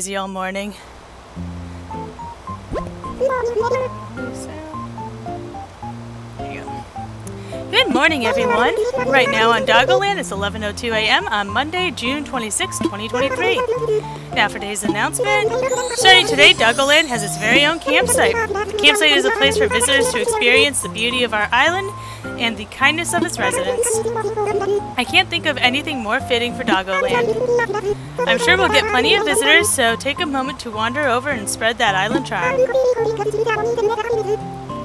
Busy all morning. Good morning, everyone. Right now on Doggoland, it's 11.02 a.m. on Monday, June 26, 2023. Now for today's announcement. Starting today, Doggoland has its very own campsite. The campsite is a place for visitors to experience the beauty of our island and the kindness of its residents. I can't think of anything more fitting for Doggoland. I'm sure we'll get plenty of visitors, so take a moment to wander over and spread that island charm.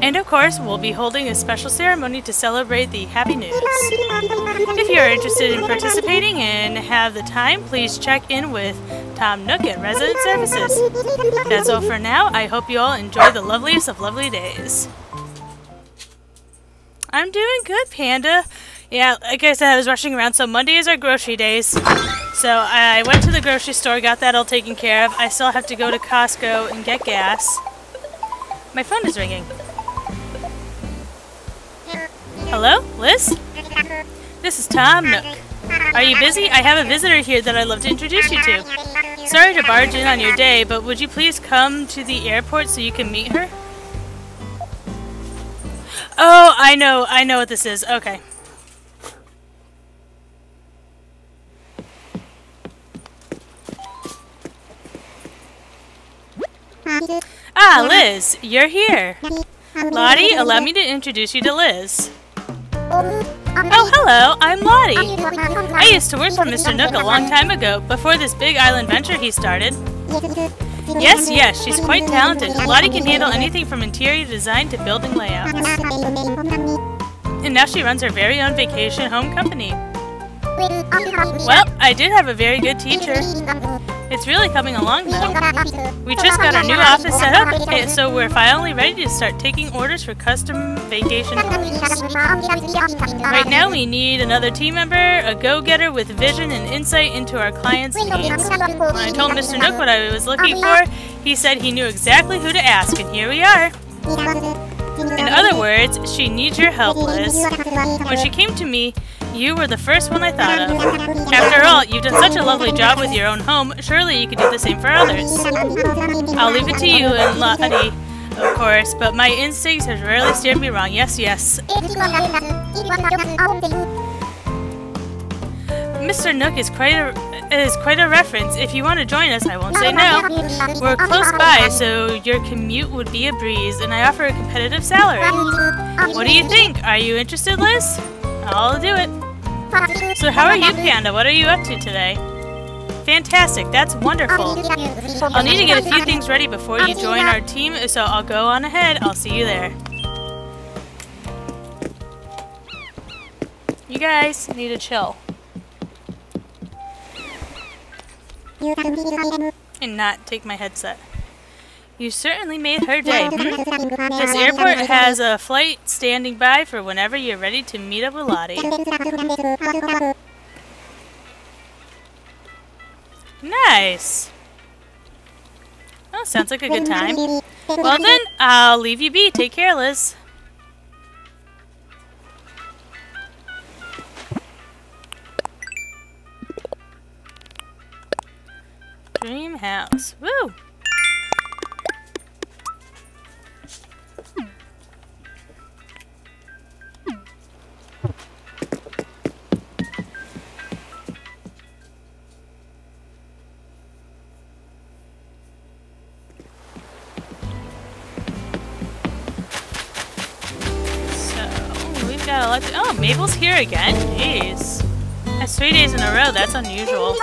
And of course, we'll be holding a special ceremony to celebrate the happy news. If you are interested in participating and have the time, please check in with Tom Nook at Resident Services. That's all for now. I hope you all enjoy the loveliest of lovely days. I'm doing good, Panda. Yeah, like I said, I was rushing around. So Monday is our grocery days. So I went to the grocery store, got that all taken care of. I still have to go to Costco and get gas. My phone is ringing. Hello, Liz? This is Tom Nook. Are you busy? I have a visitor here that I'd love to introduce you to. Sorry to barge in on your day, but would you please come to the airport so you can meet her? Oh, I know, I know what this is. Okay. Ah, Liz, you're here. Lottie, allow me to introduce you to Liz. Oh, hello, I'm Lottie. I used to work for Mr. Nook a long time ago, before this big island venture he started. Yes, yes, she's quite talented. Lottie can handle anything from interior design to building layouts. And now she runs her very own vacation home company. Well, I did have a very good teacher. It's really coming along though. We just got our new office set up, so we're finally ready to start taking orders for custom vacation homes. Right now we need another team member, a go-getter with vision and insight into our clients' needs. When I told Mr. Nook what I was looking for, he said he knew exactly who to ask, and here we are. In other words, she needs your help, Liz. When she came to me, you were the first one I thought of. After all, you've done such a lovely job with your own home, surely you could do the same for others. I'll leave it to you and Lottie, of course, but my instincts have rarely steered me wrong. Yes, yes. Mr. Nook is quite a is quite a reference. If you want to join us, I won't say no. We're close by, so your commute would be a breeze, and I offer a competitive salary. What do you think? Are you interested, Liz? I'll do it. So how are you, Panda? What are you up to today? Fantastic, that's wonderful. I'll need to get a few things ready before you join our team, so I'll go on ahead. I'll see you there. You guys need to chill. And not take my headset. You certainly made her day. This airport has a flight standing by for whenever you're ready to meet up with Lottie. Nice. Oh, sounds like a good time. Well then, I'll leave you be. Take care, Liz. Dream house. Woo! Got a lot to- Oh, Mabel's here again? Jeez. That's three days in a row. That's unusual.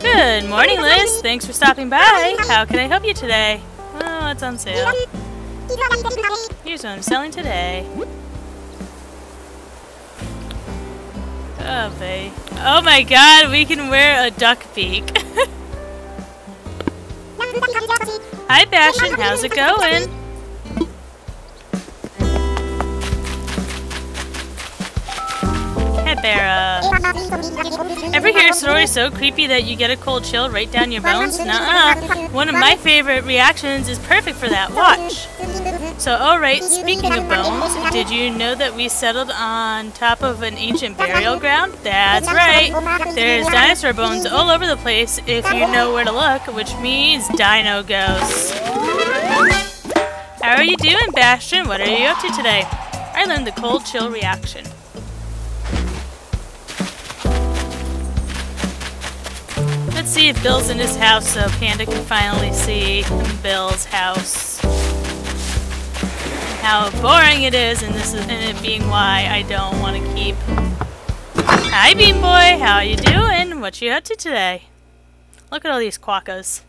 Good morning, Liz. Thanks for stopping by. How can I help you today? Oh, it's on sale. Here's what I'm selling today. Oh, babe. Oh my god, we can wear a duck beak. Hi, Bastion. How's it going? Hedbera. Uh, Ever hear a story so creepy that you get a cold chill right down your bones? Nuh-uh. One of my favorite reactions is perfect for that. Watch. So, alright, speaking of bones, did you know that we settled on top of an ancient burial ground? That's right! There's dinosaur bones all over the place if you know where to look, which means dino ghosts. How are you doing, Bastion? What are you up to today? I learned the cold chill reaction. Let's see if Bill's in his house so Panda can finally see Bill's house. How boring it is, and this is and it being why I don't want to keep. Hi, Bean Boy. How you doing? What you up to today? Look at all these quackos.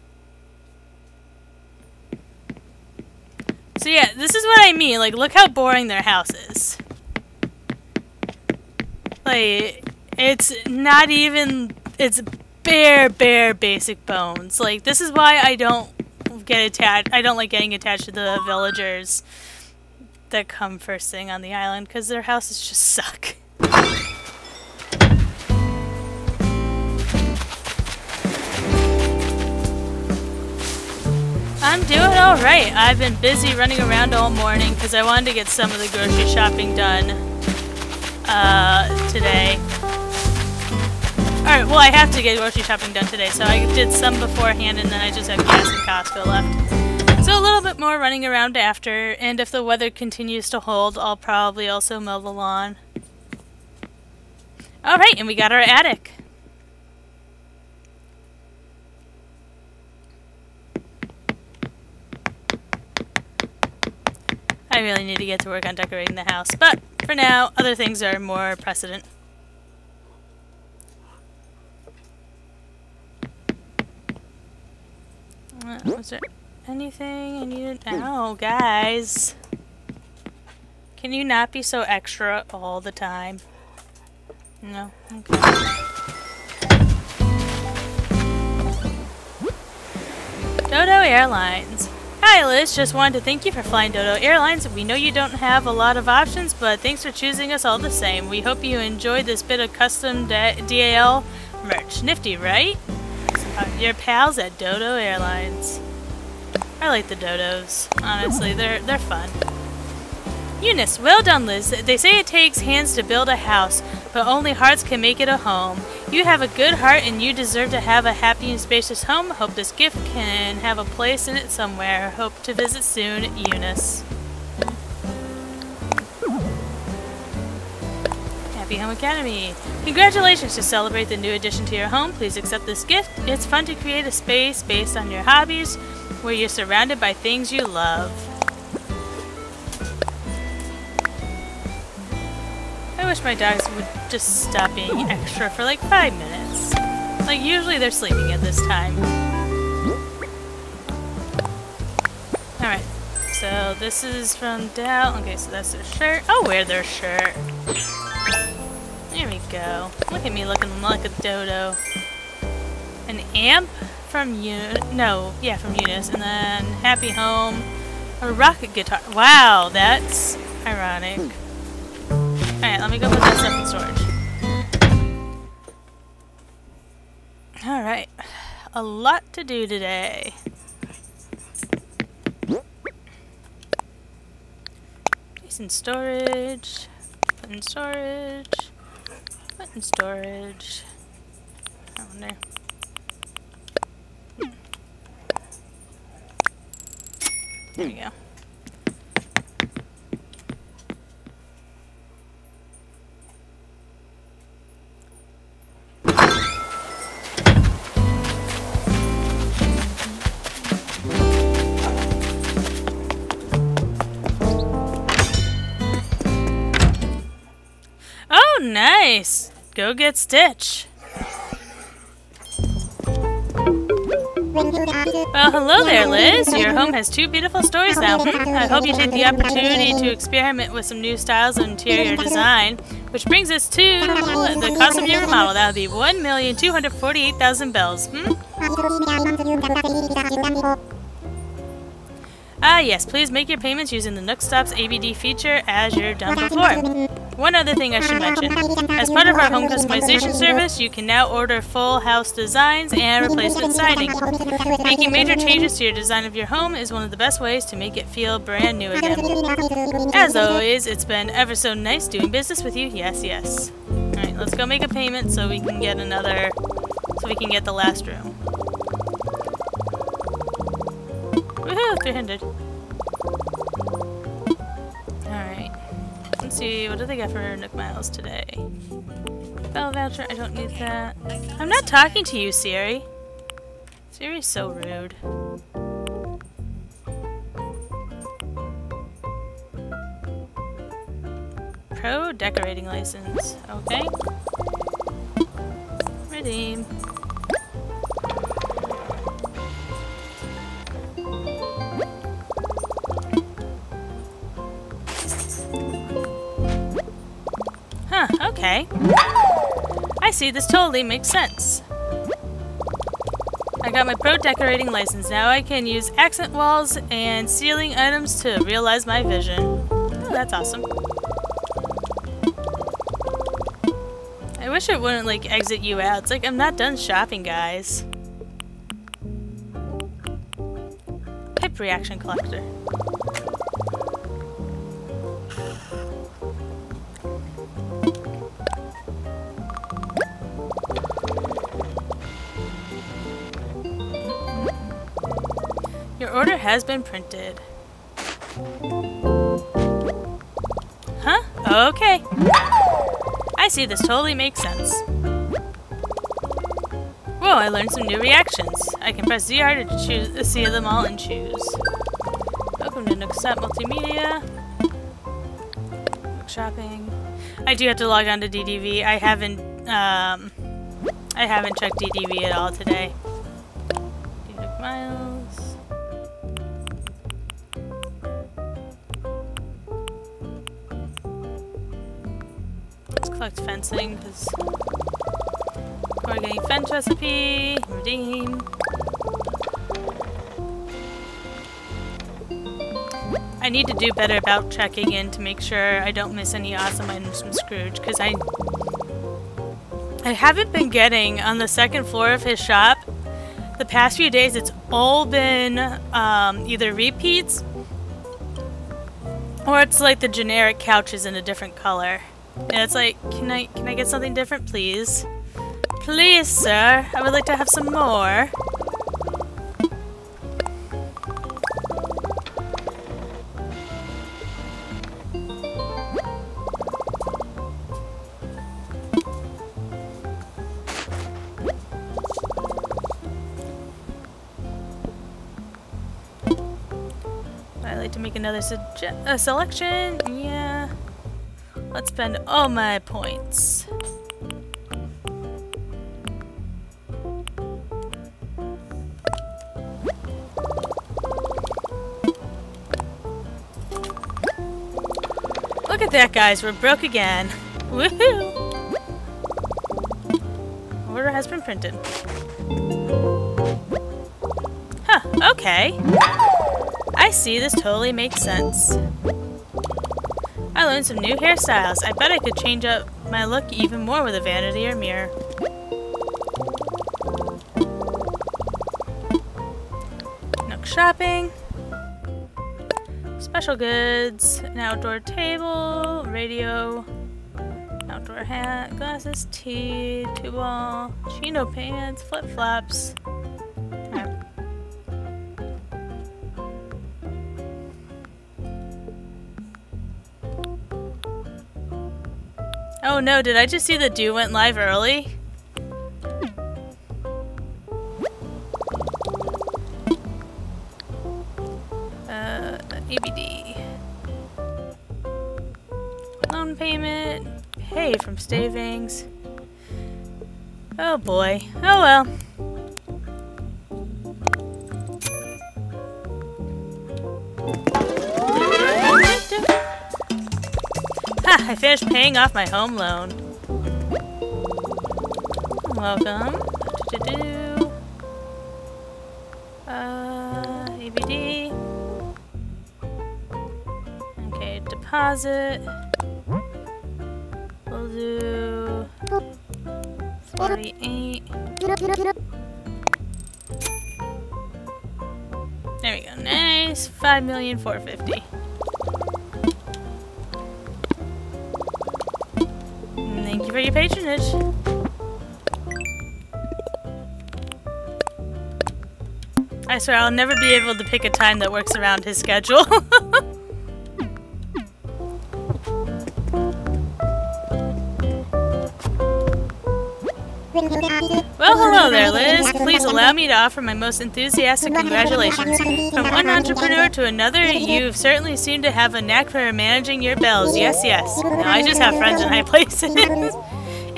So yeah, this is what I mean. Like, look how boring their house is. Like, it's not even. It's bare, bare basic bones. Like, this is why I don't get attached. I don't like getting attached to the villagers that come first thing on the island because their houses just suck. I'm doing alright. I've been busy running around all morning because I wanted to get some of the grocery shopping done uh, today. Alright, well I have to get grocery shopping done today, so I did some beforehand and then I just have gas and Costco left. So a little bit more running around after, and if the weather continues to hold, I'll probably also mow the lawn. Alright, and we got our attic. I really need to get to work on decorating the house, but for now, other things are more precedent. Was there anything I needed? Oh, guys. Can you not be so extra all the time? No? Okay. Dodo Airlines. Hi Liz, just wanted to thank you for flying Dodo Airlines. We know you don't have a lot of options, but thanks for choosing us all the same. We hope you enjoyed this bit of custom DAL merch. Nifty, right? Uh, your pals at Dodo Airlines. I like the dodos. Honestly, they're they're fun. Eunice, well done, Liz. They say it takes hands to build a house, but only hearts can make it a home. You have a good heart and you deserve to have a happy and spacious home. Hope this gift can have a place in it somewhere. Hope to visit soon, Eunice. Happy Home Academy. Congratulations to celebrate the new addition to your home. Please accept this gift. It's fun to create a space based on your hobbies where you're surrounded by things you love. I wish my dogs would just stop being extra for like five minutes. Like, usually they're sleeping at this time. Alright, so this is from DAL. Okay, so that's their shirt. I'll wear their shirt. There we go. Look at me looking like a dodo. An amp from Eunice. No, yeah, from Eunice. And then Happy Home. A rocket guitar. Wow, that's ironic. Alright, let me go put that stuff in storage. Alright. A lot to do today. Place in storage. Put in storage. Put in storage. Calendar. Hmm. There we go. Oh, nice! Go get Stitch. Well, hello there, Liz. Your home has two beautiful stories now. I hope you take the opportunity to experiment with some new styles of interior design. Which brings us to the cost of your remodel. That would be 1,248,000 bells. Hmm? Ah, yes. Please make your payments using the Nook Stops ABD feature as you've done before. One other thing I should mention. As part of our home customization service, you can now order full house designs and replacement siding. Making major changes to your design of your home is one of the best ways to make it feel brand new again. As always, it's been ever so nice doing business with you. Yes, yes. Alright, let's go make a payment so we can get another... so we can get the last room. Woohoo! 300. Alright. Let's see, what do they got for Nook Miles today? Bell voucher, I don't need that. I'm not talking to you, Siri. Siri's so rude. Pro decorating license. Okay. Redeem. Okay. I see, this totally makes sense. I got my pro decorating license. Now I can use accent walls and ceiling items to realize my vision. Oh, that's awesome. I wish it wouldn't, like, exit you out. It's like, I'm not done shopping, guys. Pip reaction collector. Has been printed. Huh? Okay. I see, this totally makes sense. Whoa, I learned some new reactions. I can press ZR to choose, see them all and choose. Welcome to Nookstop Multimedia. Nook Shopping. I do have to log on to DDV. I haven't, um, I haven't checked DDV at all today. Need to do better about checking in to make sure I don't miss any awesome items from Scrooge because I I haven't been getting on the second floor of his shop the past few days it's all been um, either repeats or it's like the generic couches in a different color. And it's like, can I can I get something different, please? Please, sir. I would like to have some more. To make selection. Yeah. Let's spend all my points. Look at that, guys. We're broke again. Woohoo! Order has been printed. Huh, okay. I see, this totally makes sense. I learned some new hairstyles. I bet I could change up my look even more with a vanity or mirror. Nook shopping. Special goods. An outdoor table. Radio. Outdoor hat. Glasses. Tea. Two ball. Chino pants. Flip flops. Oh no, did I just see the dew went live early? Uh, ABD. Loan payment. Hey, from Stavings. Oh boy. Oh well. finished paying off my home loan. Welcome. Do -do -do uh, ABD. Okay, deposit. We'll do 48. There we go. Nice. 5 million 450. Your patronage. I swear I'll never be able to pick a time that works around his schedule. Well, hello there, Liz. Please allow me to offer my most enthusiastic congratulations. From one entrepreneur to another, you've certainly seemed to have a knack for managing your bells. Yes, yes. Now I just have friends in high places.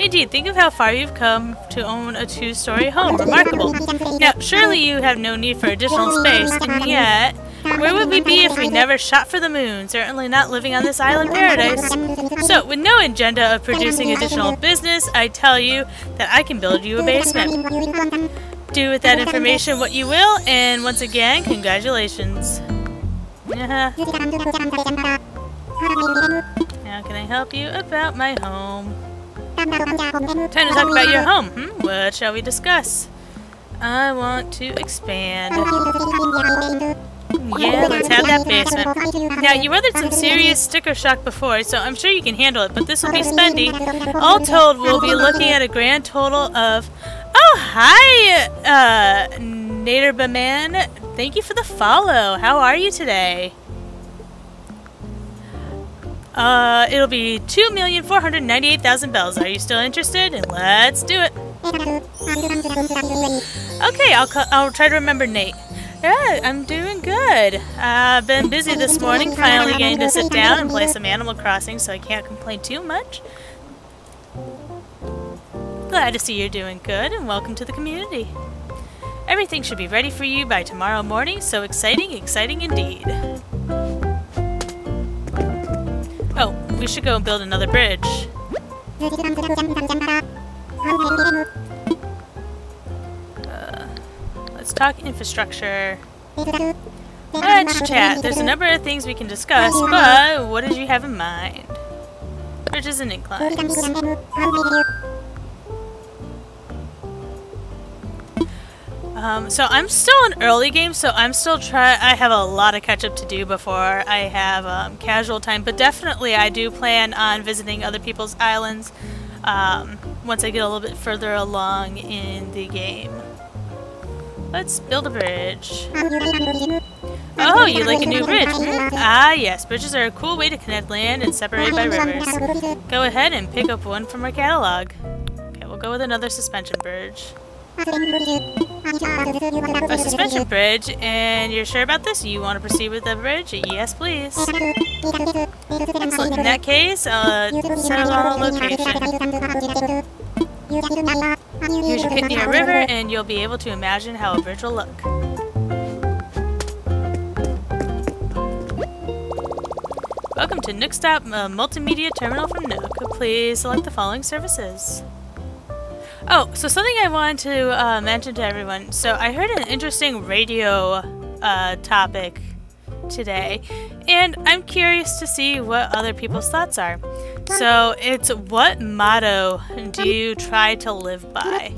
Indeed, think of how far you've come to own a two-story home. Remarkable. Now, surely you have no need for additional space, and yet, where would we be if we never shot for the moon? Certainly not living on this island paradise. So, with no agenda of producing additional business, I tell you that I can build you a basement. Do with that information what you will, and once again, congratulations. Uh -huh. How can I help you about my home? Time to talk about your home. Hmm? What shall we discuss? I want to expand. Yeah, let's have that basement. Now, you weathered some serious sticker shock before, so I'm sure you can handle it, but this will be spendy. All told, we'll be looking at a grand total of... Oh, hi, uh, Naderbaman. Thank you for the follow. How are you today? Uh, it'll be 2,498,000 bells. Are you still interested? Let's do it. Okay, I'll, I'll try to remember Nate. Yeah, I'm doing good. I've uh, been busy this morning, finally getting to sit down and play some Animal Crossing, so I can't complain too much. Glad to see you're doing good, and welcome to the community. Everything should be ready for you by tomorrow morning, so exciting, exciting indeed. We should go and build another bridge. Uh, let's talk infrastructure. Let's chat. There's a number of things we can discuss, but what did you have in mind? Bridges and inclines. Um, so I'm still in early game, so I'm still try. I have a lot of catch up to do before I have um, casual time, but definitely I do plan on visiting other people's islands um, once I get a little bit further along in the game. Let's build a bridge. Oh, you like a new bridge? Ah, yes. Bridges are a cool way to connect land and separate by rivers. Go ahead and pick up one from our catalog. Okay, we'll go with another suspension bridge. A suspension bridge, and you're sure about this? You want to proceed with the bridge? Yes, please. In that case, uh, settle our location. Here's your a river, and you'll be able to imagine how a bridge will look. Welcome to Nookstop uh, Multimedia Terminal from Nook. Please select the following services. Oh, so something I wanted to uh, mention to everyone. So I heard an interesting radio uh, topic today, and I'm curious to see what other people's thoughts are. So it's what motto do you try to live by?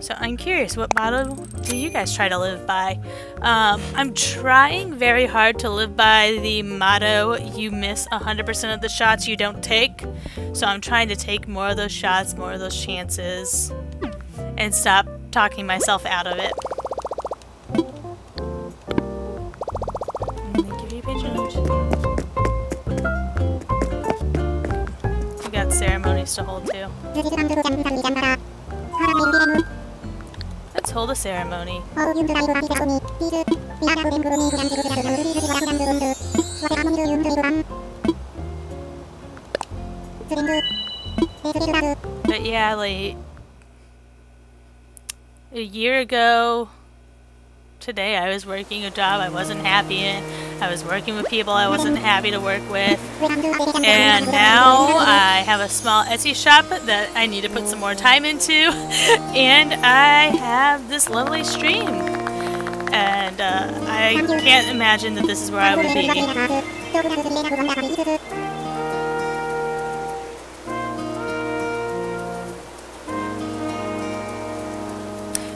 So I'm curious, what motto do you guys try to live by? Um, I'm trying very hard to live by the motto, you miss 100% of the shots you don't take. So I'm trying to take more of those shots, more of those chances, and stop talking myself out of it. We got ceremonies to hold too. Let's hold a ceremony. But yeah, like a year ago today I was working a job I wasn't happy in. I was working with people I wasn't happy to work with. And now I have a small Etsy shop that I need to put some more time into. and I have this lovely stream. And uh, I can't imagine that this is where I would be.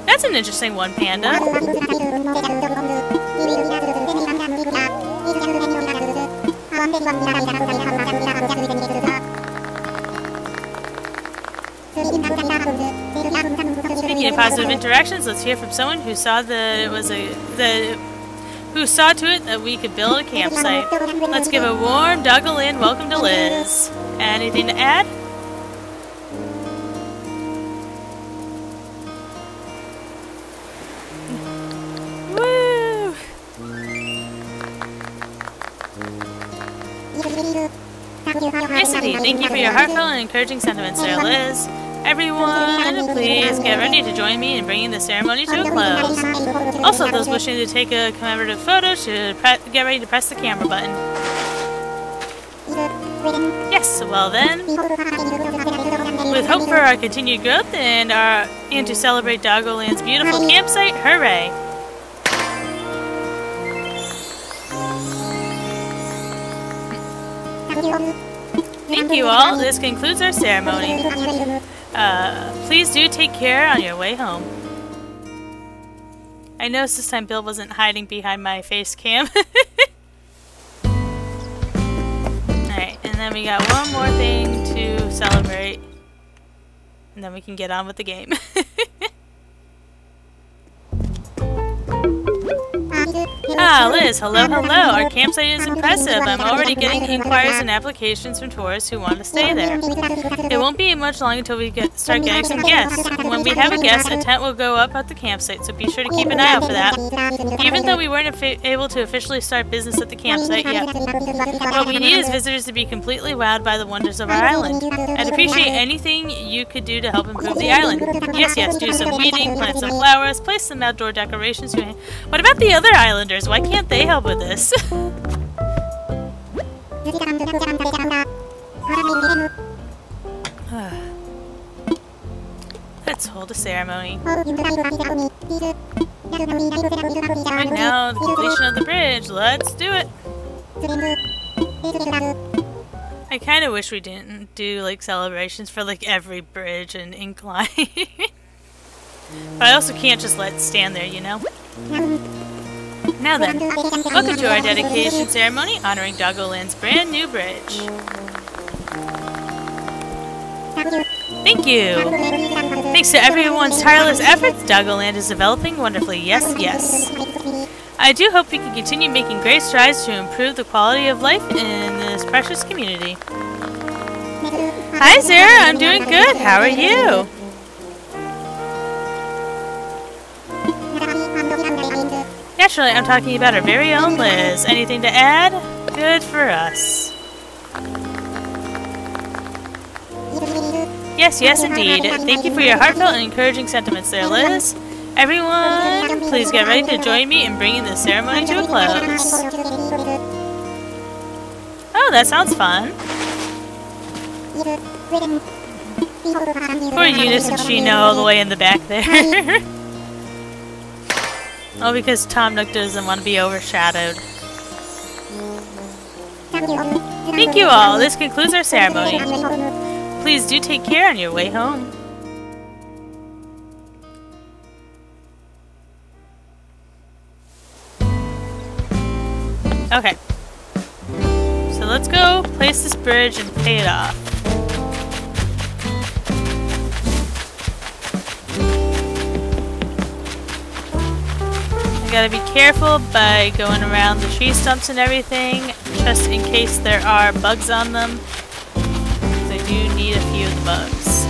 That's an interesting one, Panda. Speaking of positive interactions, let's hear from someone who saw it was a the who saw to it that we could build a campsite. Let's give a warm Doggoland welcome to Liz. Anything to add? Indeed. Thank you for your heartfelt and encouraging sentiments there, Liz. Everyone, please get ready to join me in bringing the ceremony to a close. Also, those wishing to take a commemorative photo should get ready to press the camera button. Yes, well then, with hope for our continued growth and our and to celebrate Doggoland's beautiful campsite, hooray! Thank you all. This concludes our ceremony. Uh, please do take care on your way home. I noticed this time Bill wasn't hiding behind my face cam. Alright, and then we got one more thing to celebrate. And then we can get on with the game. Ah, Liz, hello, hello. Our campsite is impressive. I'm already getting inquiries and applications from tourists who want to stay there. It won't be much long until we get, start getting some guests. When we have a guest, a tent will go up at the campsite, so be sure to keep an eye out for that. Even though we weren't able to officially start business at the campsite yet, what we need is visitors to be completely wowed by the wonders of our island. I'd appreciate anything you could do to help improve the island. Yes, yes, do some weeding, plant some flowers, place some outdoor decorations. What about the other islanders? Why can't they help with this? Let's hold a ceremony. Right now, the completion of the bridge. Let's do it! I kind of wish we didn't do like celebrations for like every bridge and incline. but I also can't just let stand there, you know? Now then, welcome to our dedication ceremony honoring Doggoland's brand new bridge. Thank you! Thanks to everyone's tireless efforts, Doggoland is developing wonderfully. Yes, yes. I do hope we can continue making great strides to improve the quality of life in this precious community. Hi, Sarah. I'm doing good. How are you? Naturally, I'm talking about our very own Liz. Anything to add? Good for us. Yes, yes, indeed. Thank you for your heartfelt and encouraging sentiments there, Liz. Everyone, please get ready to join me in bringing this ceremony to a close. Oh, that sounds fun. Poor Eunice and Chino all the way in the back there. Oh, because Tom Nook doesn't want to be overshadowed. Thank you all. This concludes our ceremony. Please do take care on your way home. Okay. So let's go place this bridge and pay it off. Gotta be careful by going around the tree stumps and everything, just in case there are bugs on them. I do need a few of the bugs.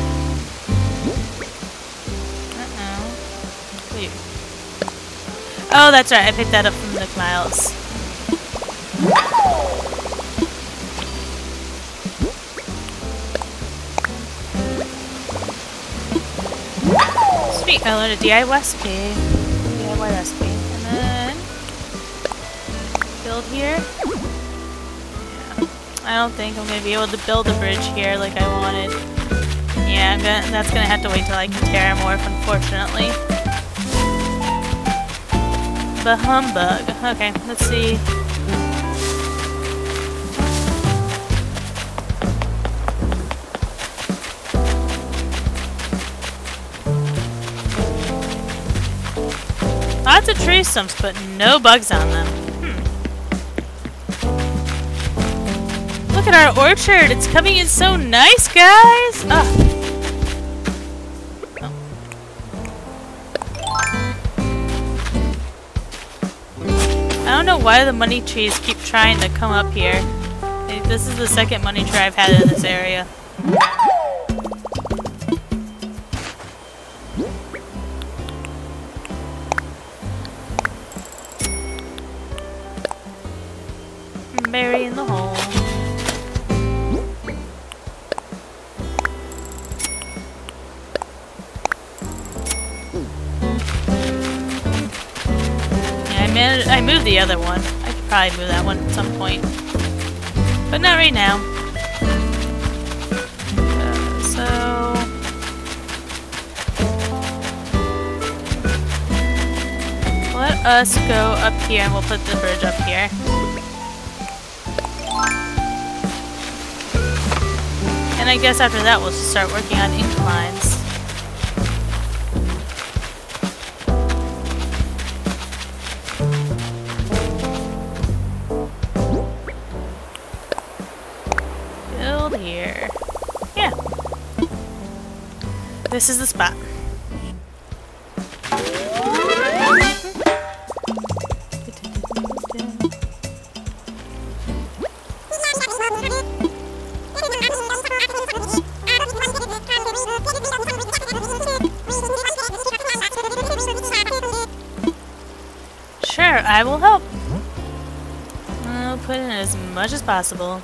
Oh, that's right, I picked that up from Nook Miles. Sweet, I learned a DIY recipe. DIY recipe. Build here. I don't think I'm to be able to build a bridge here like I wanted. Yeah, gonna, that's to have to wait till I can terraform, unfortunately. The humbug. Okay, let's see. Lots of tree stumps, but no bugs on them. Look at our orchard. It's coming in so nice, guys. Ugh. I don't know why the money trees keep trying to come up here. This is the second money tree I've had in this area. Mary in the hole. Yeah, I, moved the other one. I could probably move that one at some point. But not right now. Uh, so... Let us go up here and we'll put the bridge up here. And I guess after that we'll just start working on inclines. This is the spot. Sure, I will help. I'll put in as much as possible.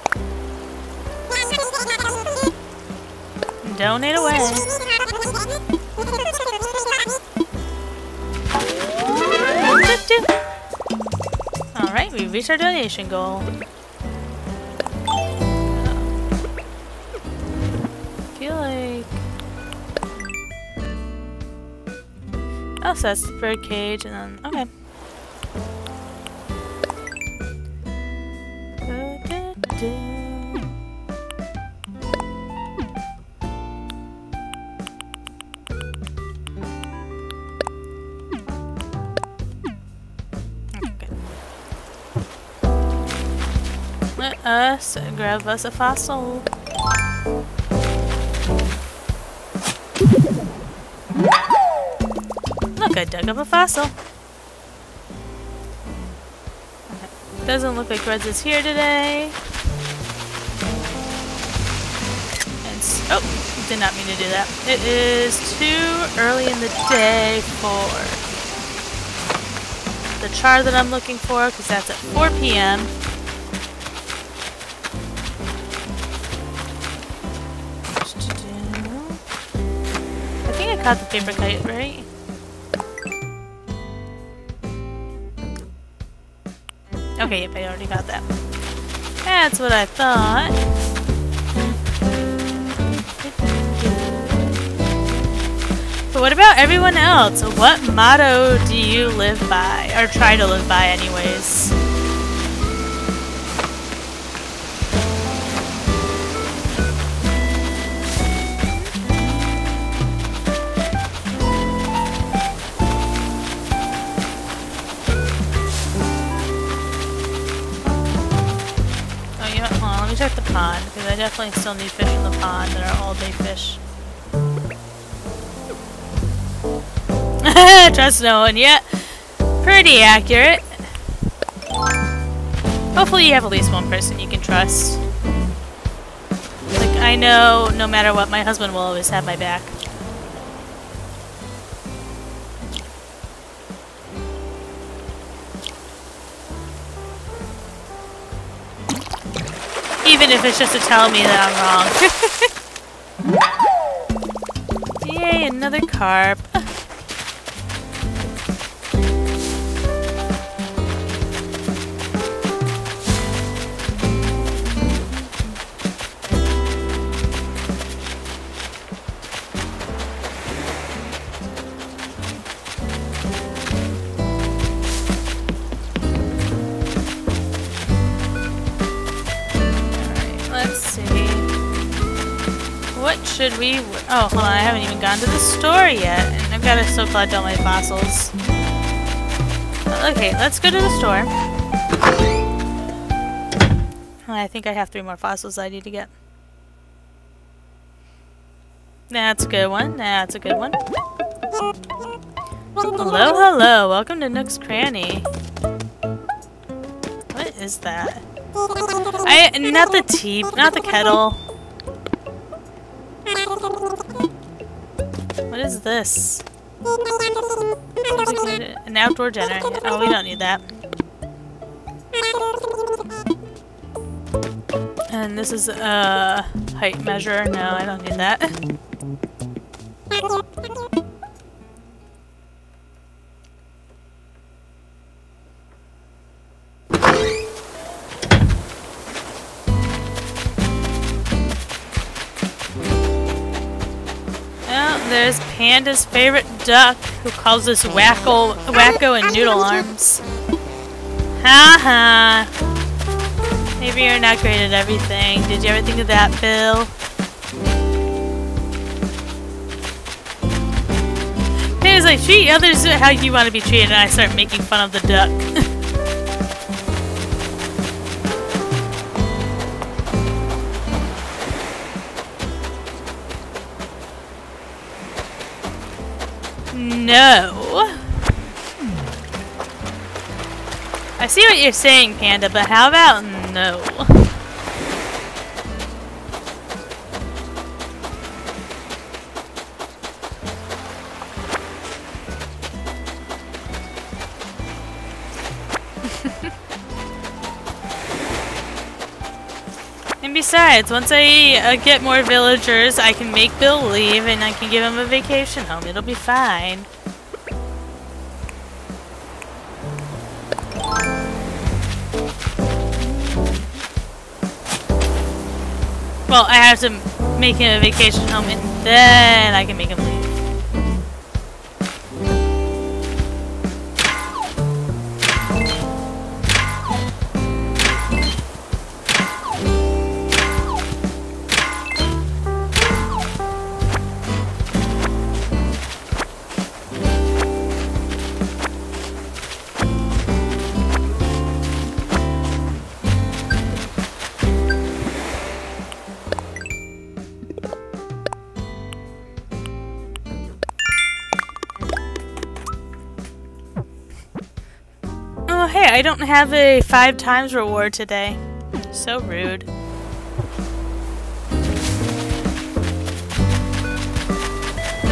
Our donation goal. feel like... Oh, so that's the bird cage, and then... Okay. Let us grab us a fossil. Look, I dug up a fossil. Doesn't look like Redd's is here today. And oh, did not mean to do that. It is too early in the day for the char that I'm looking for, because that's at 4 p.m. I the paper kite, right? Okay, yep, I already got that. That's what I thought. But what about everyone else? What motto do you live by? Or try to live by anyways? Definitely still need fish in the pond that are all-day fish. Trust no one yet. Pretty accurate. Hopefully you have at least one person you can trust. Like, I know no matter what, my husband will always have my back. Even if it's just to tell me that I'm wrong. Yay, another carp. Oh, hold on, I haven't even gone to the store yet. And I've got to still collect all my fossils. Okay, let's go to the store. I think I have three more fossils I need to get. That's a good one. That's a good one. Hello, hello. Welcome to Nook's Cranny. What is that? I not the tea, not the kettle. Is this? An outdoor generator. Oh, we don't need that. And this is a height measure. No, I don't need that. Panda's favorite duck, who calls us Wacko, Wacko and Noodle Arms. Ha ha. Maybe you're not great at everything. Did you ever think of that, Bill? Panda's like, treat others how you want to be treated, and I start making fun of the duck. No. I see what you're saying, Panda, but how about no? and besides, once I uh, get more villagers, I can make Bill leave and I can give him a vacation home. It'll be fine. Well, I have to make him a vacation home and then I can make him leave. Have a five times reward today. So rude.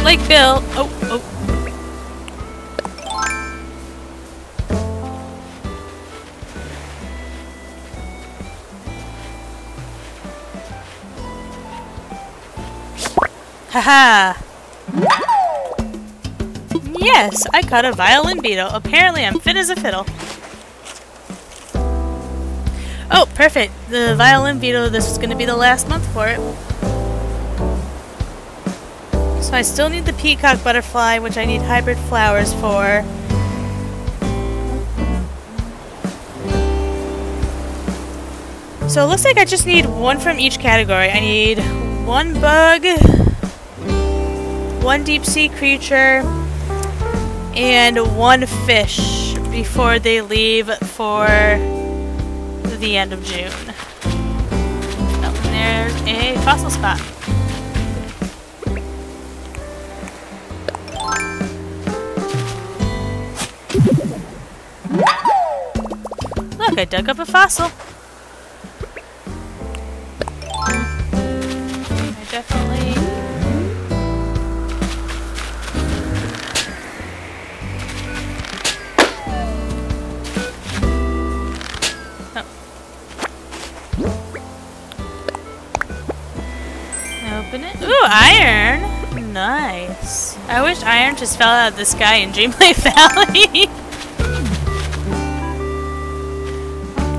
Like Bill. Oh, oh. Haha. Yes, I caught a violin beetle. Apparently I'm fit as a fiddle. Perfect. The violin beetle, this is going to be the last month for it. So I still need the peacock butterfly, which I need hybrid flowers for. So it looks like I just need one from each category. I need one bug, one deep sea creature, and one fish before they leave for the end of June. Oh, there's a fossil spot. Look, I dug up a fossil. Just fell out of the sky in Dreamlight Valley.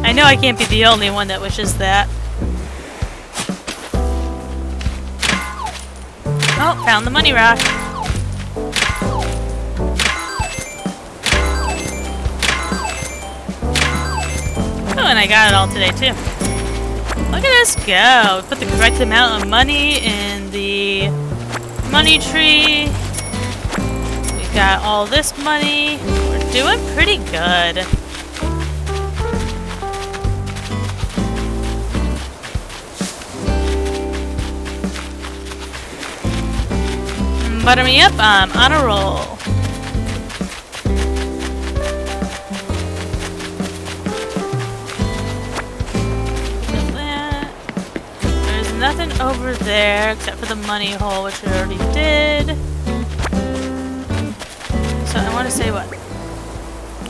I know I can't be the only one that wishes that. Oh, found the money rock. Oh, and I got it all today, too. Look at us go! Put the correct amount of money in the money tree. Got all this money. We're doing pretty good. Mm, butter me up, I'm on a roll. There's nothing over there except for the money hole, which we already did. Want to say what?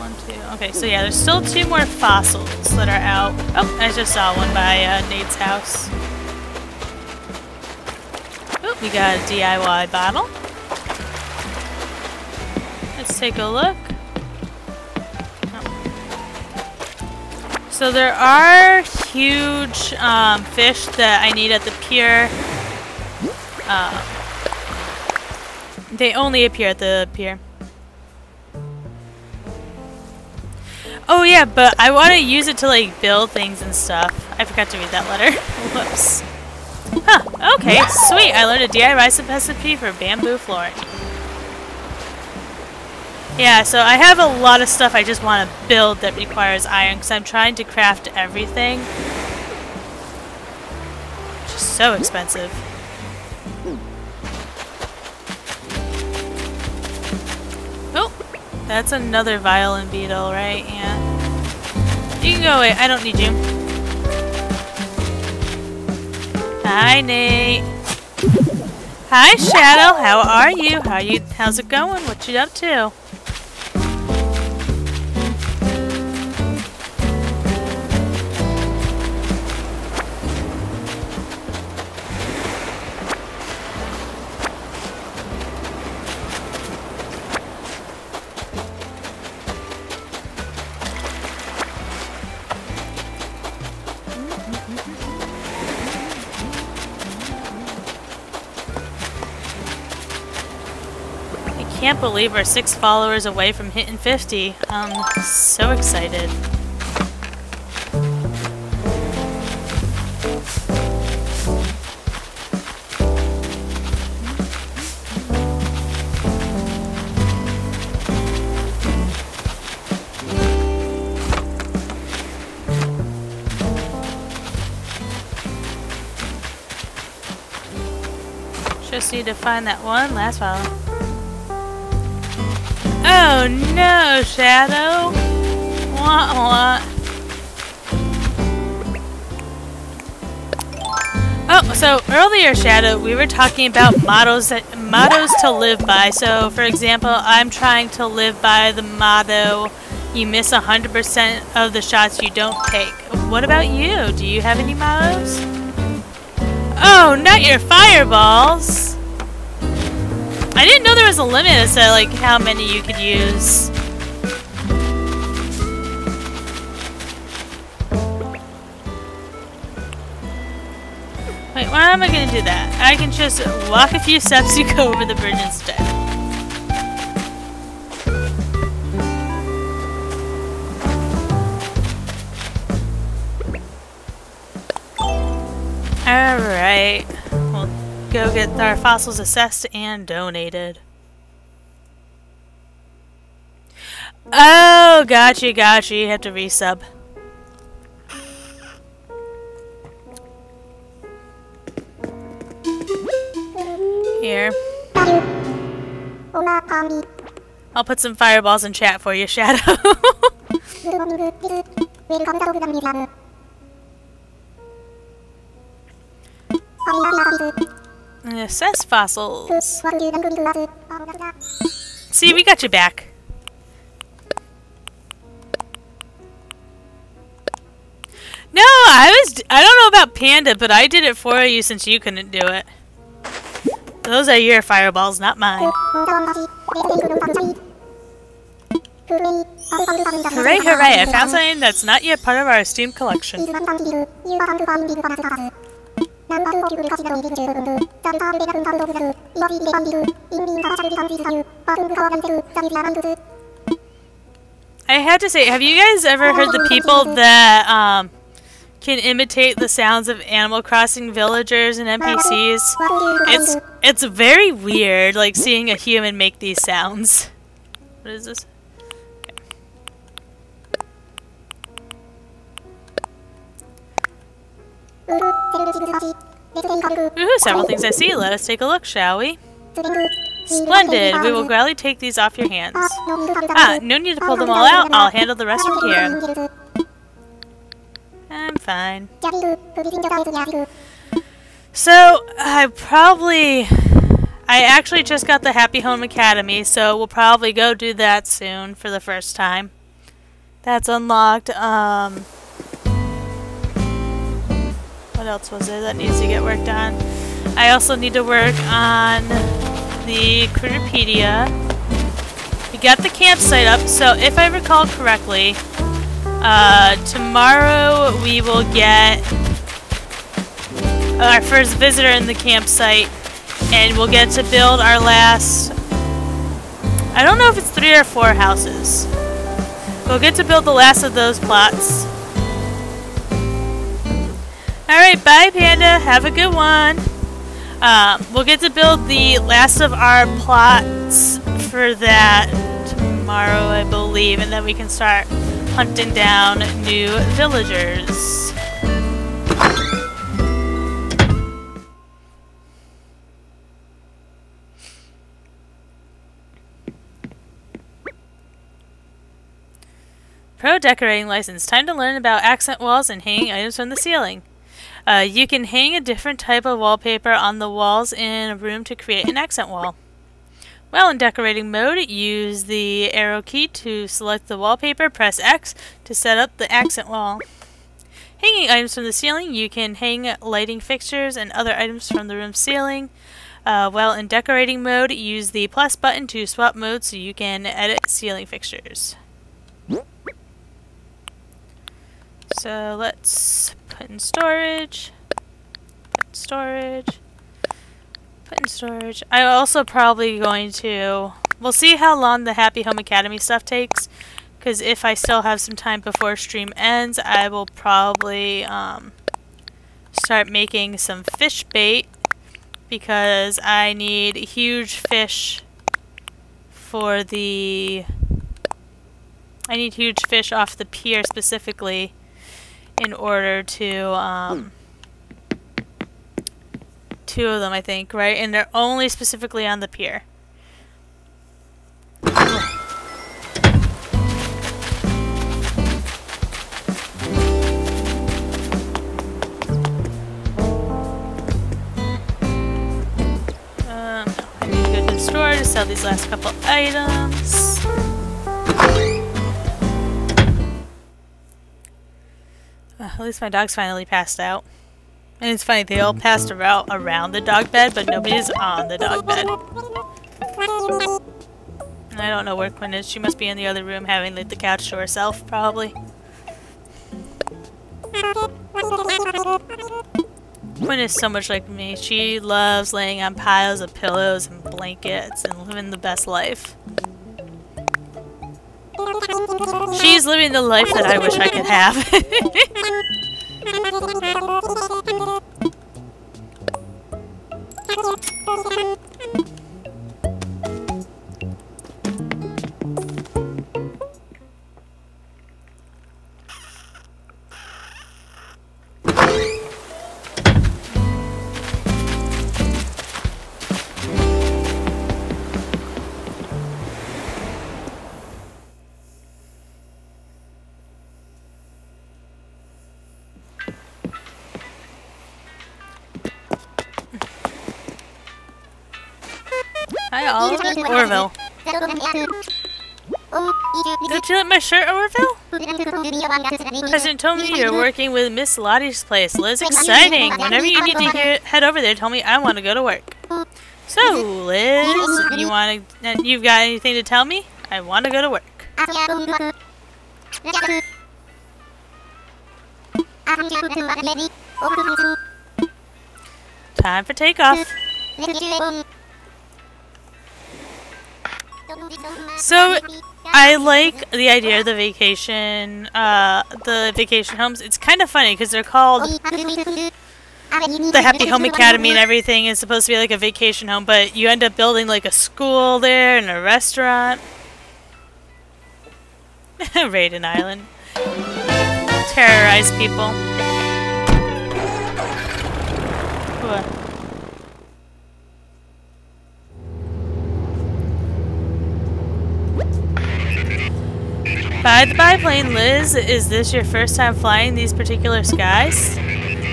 One, two. Okay, so yeah, there's still two more fossils that are out. Oh, I just saw one by uh, Nate's house. Oh, we got a DIY bottle. Let's take a look. So there are huge um, fish that I need at the pier. Uh, they only appear at the pier. Yeah, but I want to use it to like build things and stuff. I forgot to read that letter. Whoops. Huh, okay, sweet. I learned a DIY recipe for bamboo flooring. Yeah, so I have a lot of stuff I just want to build that requires iron because I'm trying to craft everything. Which is so expensive. Oh, that's another violin beetle, right? Yeah. You can go away. I don't need you. Hi, Nate. Hi, Shadow. How are you? How you? How's it going? What you up to? Believe we're six followers away from hitting 50. I'm so excited. Just need to find that one last file. Oh no, Shadow! Oh, so earlier, Shadow, we were talking about mottos that mottos to live by. So, for example, I'm trying to live by the motto, you miss 100% of the shots you don't take. What about you? Do you have any mottos? Oh, not your fireballs! Was a limit as to like how many you could use. Wait, why am I gonna do that? I can just walk a few steps to go over the bridge instead. Alright We'll go get our fossils assessed and donated. Oh, gotcha, gotcha. You have to resub. Here. I'll put some fireballs in chat for you, Shadow. Assess fossils. See, we got you back. No, I was. I don't know about Panda, but I did it for you since you couldn't do it. Those are your fireballs, not mine. Hooray, hooray! I found something that's not yet part of our esteemed collection. I have to say, have you guys ever heard the people that um, can imitate the sounds of Animal Crossing villagers and NPCs. It's it's very weird, like seeing a human make these sounds. What is this? Okay. Several things I see. Let us take a look, shall we? Splendid! We will gladly take these off your hands. Ah, no need to pull them all out. I'll handle the rest from here. I'm fine. So, I probably... I actually just got the Happy Home Academy, so we'll probably go do that soon for the first time. That's unlocked. Um, what else was there that needs to get worked on? I also need to work on the Critterpedia. We got the campsite up, so if I recall correctly, uh, tomorrow we will get our first visitor in the campsite, and we'll get to build our last... I don't know if it's three or four houses. We'll get to build the last of those plots. Alright, bye Panda. Have a good one. Um, we'll get to build the last of our plots for that tomorrow, I believe, and then we can start hunting down new villagers. Pro Decorating License. Time to learn about accent walls and hanging items from the ceiling. Uh, you can hang a different type of wallpaper on the walls in a room to create an accent wall. While in decorating mode, use the arrow key to select the wallpaper, press X to set up the accent wall. Hanging items from the ceiling, you can hang lighting fixtures and other items from the room's ceiling. Uh, while in decorating mode, use the plus button to swap modes so you can edit ceiling fixtures. So let's put in storage, put in storage, put in storage. I'm also probably going to, we'll see how long the Happy Home Academy stuff takes, because if I still have some time before stream ends, I will probably um, start making some fish bait, because I need huge fish for the, I need huge fish off the pier specifically in order to um, two of them, I think, right? And they're only specifically on the pier. Um, I need to go to the store to sell these last couple items. Uh, at least my dog's finally passed out. And it's funny, they all passed around, around the dog bed, but nobody's on the dog bed. I don't know where Quinn is. She must be in the other room having like, the couch to herself, probably. Quinn is so much like me. She loves laying on piles of pillows and blankets and living the best life. She's living the life that I wish I could have. Hi, Orville. Don't you like my shirt, Orville? President told me you're working with Miss Lottie's place. Liz, exciting. Whenever you need to get, head over there, tell me I want to go to work. So, Liz, you want to? You've got anything to tell me? I want to go to work. Time for takeoff. So, I like the idea of the vacation, uh, the vacation homes. It's kind of funny because they're called the Happy Home Academy and everything is supposed to be like a vacation home, but you end up building like a school there and a restaurant. Raiden Island. Terrorize people. for? By the biplane, Liz, is this your first time flying these particular skies?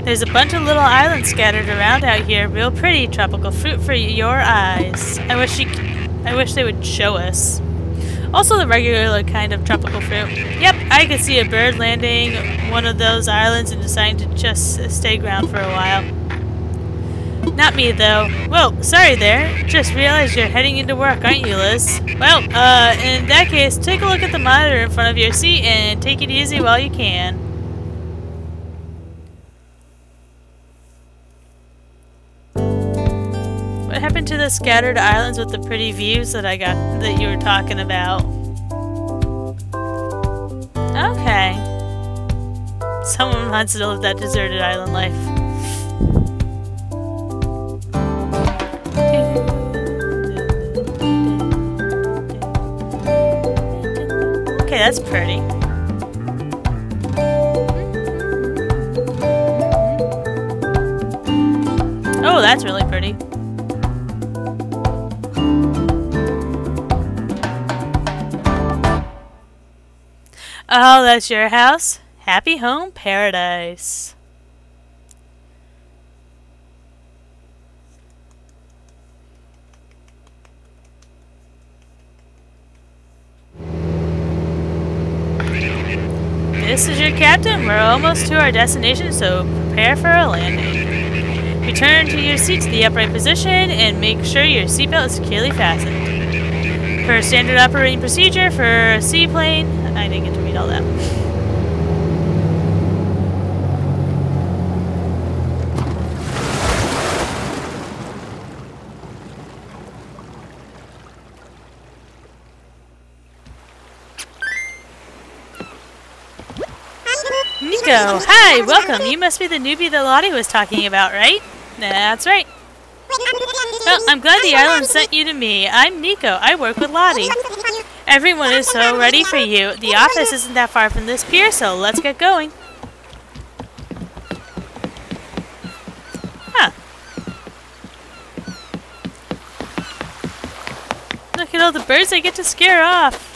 There's a bunch of little islands scattered around out here, real pretty tropical fruit for your eyes. I wish you, I wish they would show us. Also the regular kind of tropical fruit. Yep, I could see a bird landing one of those islands and deciding to just stay ground for a while. Not me, though. Whoa, sorry there. Just realized you're heading into work, aren't you, Liz? Well, uh, in that case, take a look at the monitor in front of your seat and take it easy while you can. What happened to the scattered islands with the pretty views that I got, that you were talking about? Okay. Someone wants to live that deserted island life. That's pretty. Oh, that's really pretty. Oh, that's your house? Happy home paradise. This is your captain. We're almost to our destination, so prepare for a landing. Return to your seat to the upright position and make sure your seatbelt is securely fastened. Per standard operating procedure for a seaplane, I didn't get to read all that. Hi, welcome. You must be the newbie that Lottie was talking about, right? That's right. Well, I'm glad the island sent you to me. I'm Niko. I work with Lottie. Everyone is so ready for you. The office isn't that far from this pier, so let's get going. Huh. Look at all the birds I get to scare off.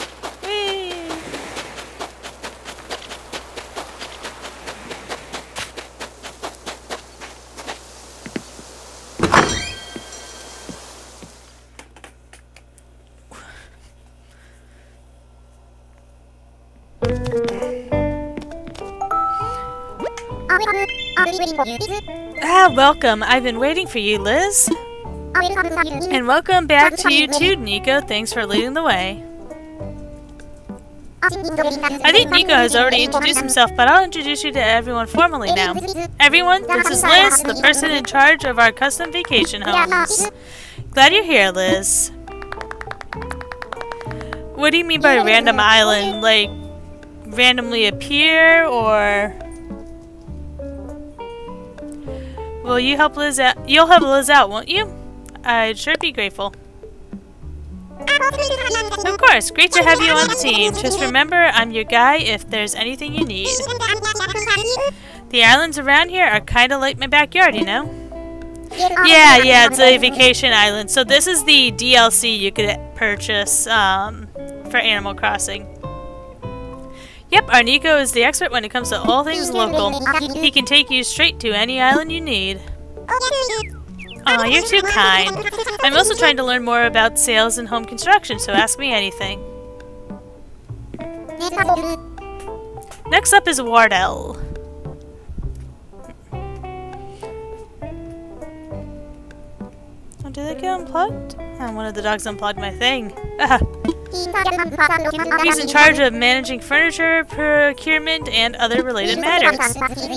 Ah, welcome. I've been waiting for you, Liz. And welcome back to you too, Niko. Thanks for leading the way. I think Niko has already introduced himself, but I'll introduce you to everyone formally now. Everyone, this is Liz, the person in charge of our custom vacation homes. Glad you're here, Liz. What do you mean by random island? Like, randomly appear, or... Will you help Liz out? You'll help Liz out, won't you? I'd sure be grateful. Of course, great to have you on the team. Just remember, I'm your guy if there's anything you need. The islands around here are kind of like my backyard, you know? Yeah, yeah, it's a vacation island. So this is the DLC you could purchase um, for Animal Crossing. Yep, our Niko is the expert when it comes to all things local. He can take you straight to any island you need. Aw, you're too kind. I'm also trying to learn more about sales and home construction, so ask me anything. Next up is Wardell. Oh, did they get unplugged? Oh, one of the dogs unplugged my thing. He's in charge of managing furniture, procurement, and other related matters.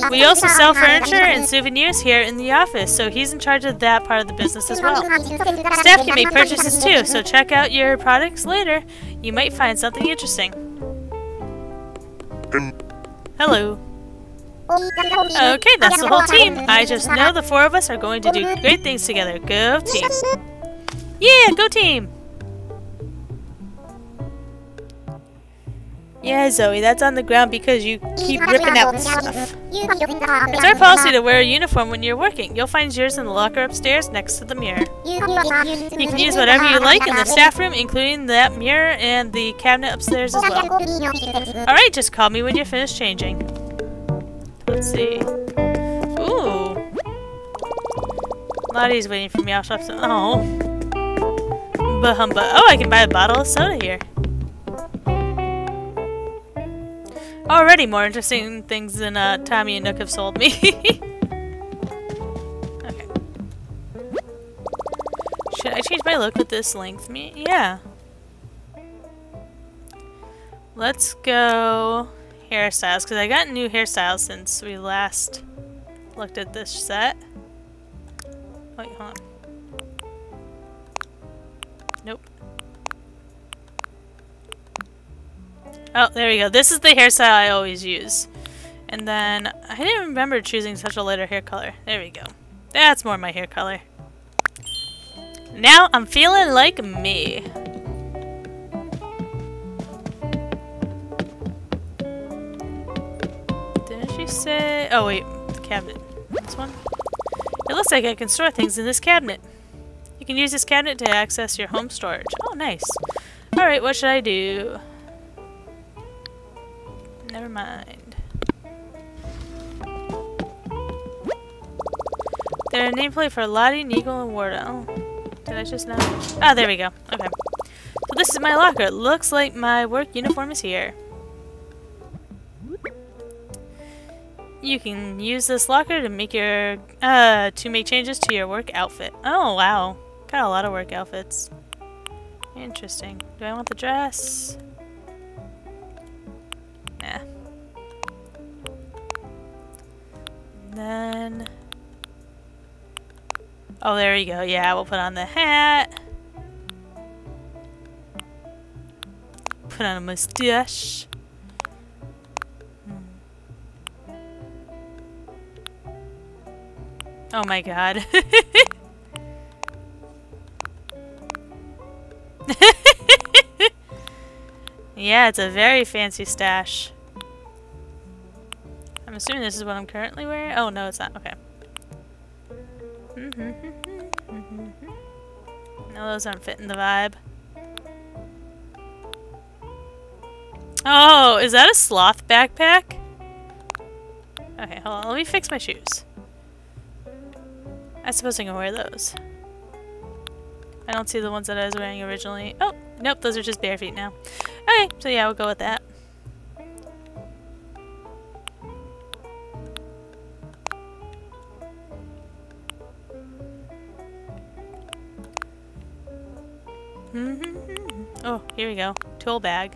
We also sell furniture and souvenirs here in the office, so he's in charge of that part of the business as well. Staff can make purchases too, so check out your products later. You might find something interesting. Hello. Okay, that's the whole team. I just know the four of us are going to do great things together. Go team. Yeah, go team. Yeah, Zoe, that's on the ground because you keep ripping out stuff. It's our policy to wear a uniform when you're working. You'll find yours in the locker upstairs next to the mirror. You can use whatever you like in the staff room, including that mirror and the cabinet upstairs as well. Alright, just call me when you're finished changing. Let's see. Ooh. Lottie's waiting for me. I'll shop some. Oh. Bahumba. Oh, I can buy a bottle of soda here. Already more interesting things than uh, Tommy and Nook have sold me. okay. Should I change my look with this length? Me? Yeah. Let's go hairstyles, because I got new hairstyles since we last looked at this set. Wait, hold on. Nope. Oh, there we go. This is the hairstyle I always use. And then, I didn't remember choosing such a lighter hair color. There we go. That's more my hair color. Now, I'm feeling like me. Didn't she say... Oh, wait. The cabinet. This one? It looks like I can store things in this cabinet. You can use this cabinet to access your home storage. Oh, nice. Alright, what should I do? Never mind. They're a nameplate for Lottie, Nigel, and Wardell. Did I just know? Ah, there we go. Okay. So this is my locker. Looks like my work uniform is here. You can use this locker to make your uh to make changes to your work outfit. Oh wow. Got a lot of work outfits. Interesting. Do I want the dress? Then... Oh, there we go. Yeah, we'll put on the hat. Put on a mustache. Hmm. Oh my god. Yeah, it's a very fancy stash. I'm assuming this is what I'm currently wearing. Oh, no, it's not. Okay. no, those aren't fitting the vibe. Oh, is that a sloth backpack? Okay, hold on. Let me fix my shoes. I suppose I can wear those. I don't see the ones that I was wearing originally. Oh, nope, those are just bare feet now. Okay, so yeah, we'll go with that. Oh, here we go. Tool bag.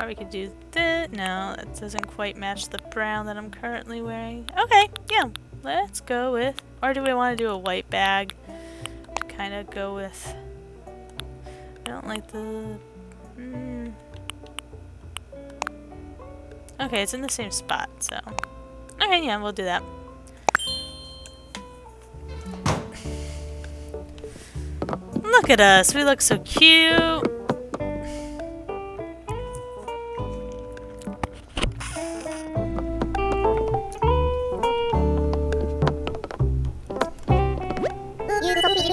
or we could do that. No, that doesn't quite match the brown that I'm currently wearing. Okay, yeah. Let's go with... Or do we want to do a white bag? To kind of go with... I don't like the... Mm. Okay, it's in the same spot, so... Okay, yeah, we'll do that. Look at us, we look so cute!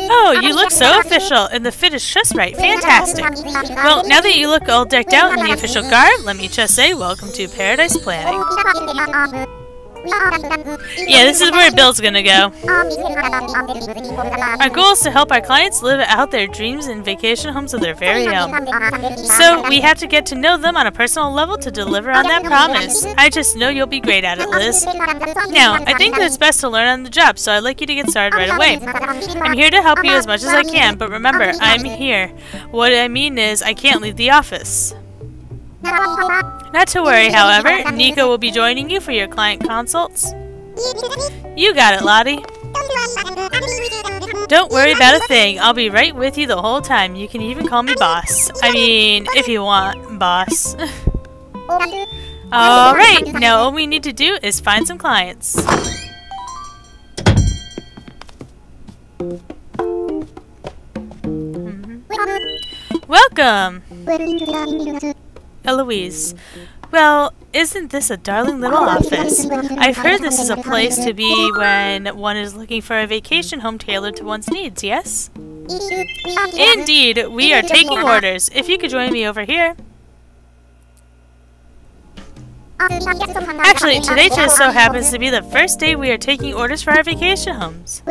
Oh, you look so official, and the fit is just right. Fantastic. Well, now that you look all decked out in the official garb, let me just say, welcome to Paradise Planning. Yeah, this is where Bill's gonna go. Our goal is to help our clients live out their dreams in vacation homes of their very own. So we have to get to know them on a personal level to deliver on that promise. I just know you'll be great at it, Liz. Now, I think that it's best to learn on the job, so I'd like you to get started right away. I'm here to help you as much as I can, but remember, I'm here. What I mean is, I can't leave the office. Not to worry, however, Niko will be joining you for your client consults. You got it, Lottie. Don't worry about a thing. I'll be right with you the whole time. You can even call me boss. I mean, if you want, boss. Alright, now all we need to do is find some clients. Mm -hmm. Welcome! Eloise. Well, isn't this a darling little office? I've heard this is a place to be when one is looking for a vacation home tailored to one's needs, yes? Indeed, we are taking orders. If you could join me over here. Actually, today just so happens to be the first day we are taking orders for our vacation homes.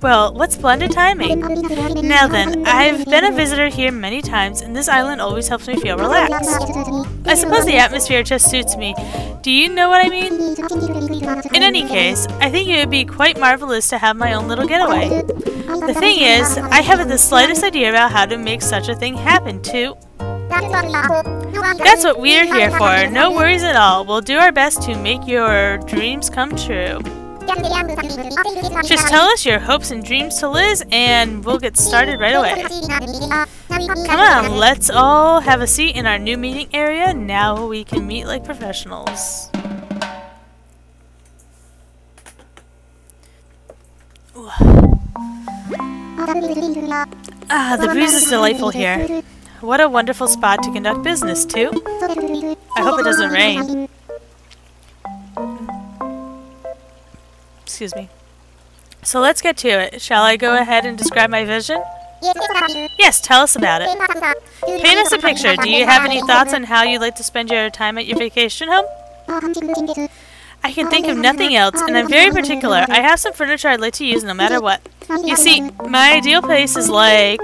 Well, what splendid timing. Now then, I've been a visitor here many times, and this island always helps me feel relaxed. I suppose the atmosphere just suits me. Do you know what I mean? In any case, I think it would be quite marvelous to have my own little getaway. The thing is, I haven't the slightest idea about how to make such a thing happen, too. That's what we're here for. No worries at all. We'll do our best to make your dreams come true. Just tell us your hopes and dreams to Liz, and we'll get started right away. Come on, let's all have a seat in our new meeting area. Now we can meet like professionals. Ah, the breeze is delightful here. What a wonderful spot to conduct business, too. I hope it doesn't rain. Excuse me. So let's get to it. Shall I go ahead and describe my vision? Yes, tell us about it. Paint us a picture. Do you have any thoughts on how you'd like to spend your time at your vacation home? I can think of nothing else, and I'm very particular. I have some furniture I'd like to use no matter what. You see, my ideal place is like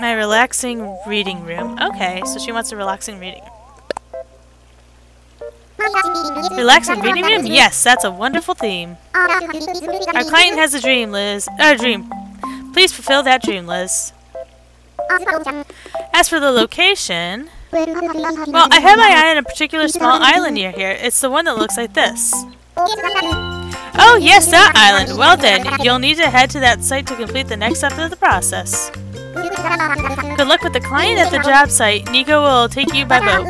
my relaxing reading room. Okay, so she wants a relaxing reading room. Relaxing reading room? Yes, that's a wonderful theme. Our client has a dream, Liz. A dream. Please fulfill that dream, Liz. As for the location... Well, I have my eye on a particular small island near here. It's the one that looks like this. Oh, yes, that island. Well then, you'll need to head to that site to complete the next step of the process. Good luck with the client at the job site. Niko will take you by boat.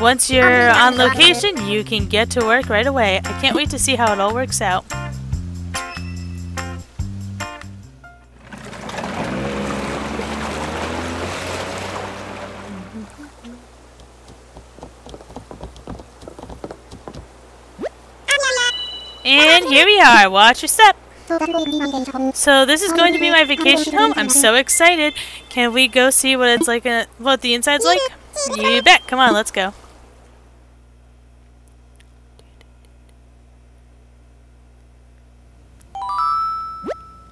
Once you're on location, you can get to work right away. I can't wait to see how it all works out. And here we are. Watch your step. So this is going to be my vacation home. I'm so excited. Can we go see what it's like? A, what the inside's like? You bet. Come on, let's go.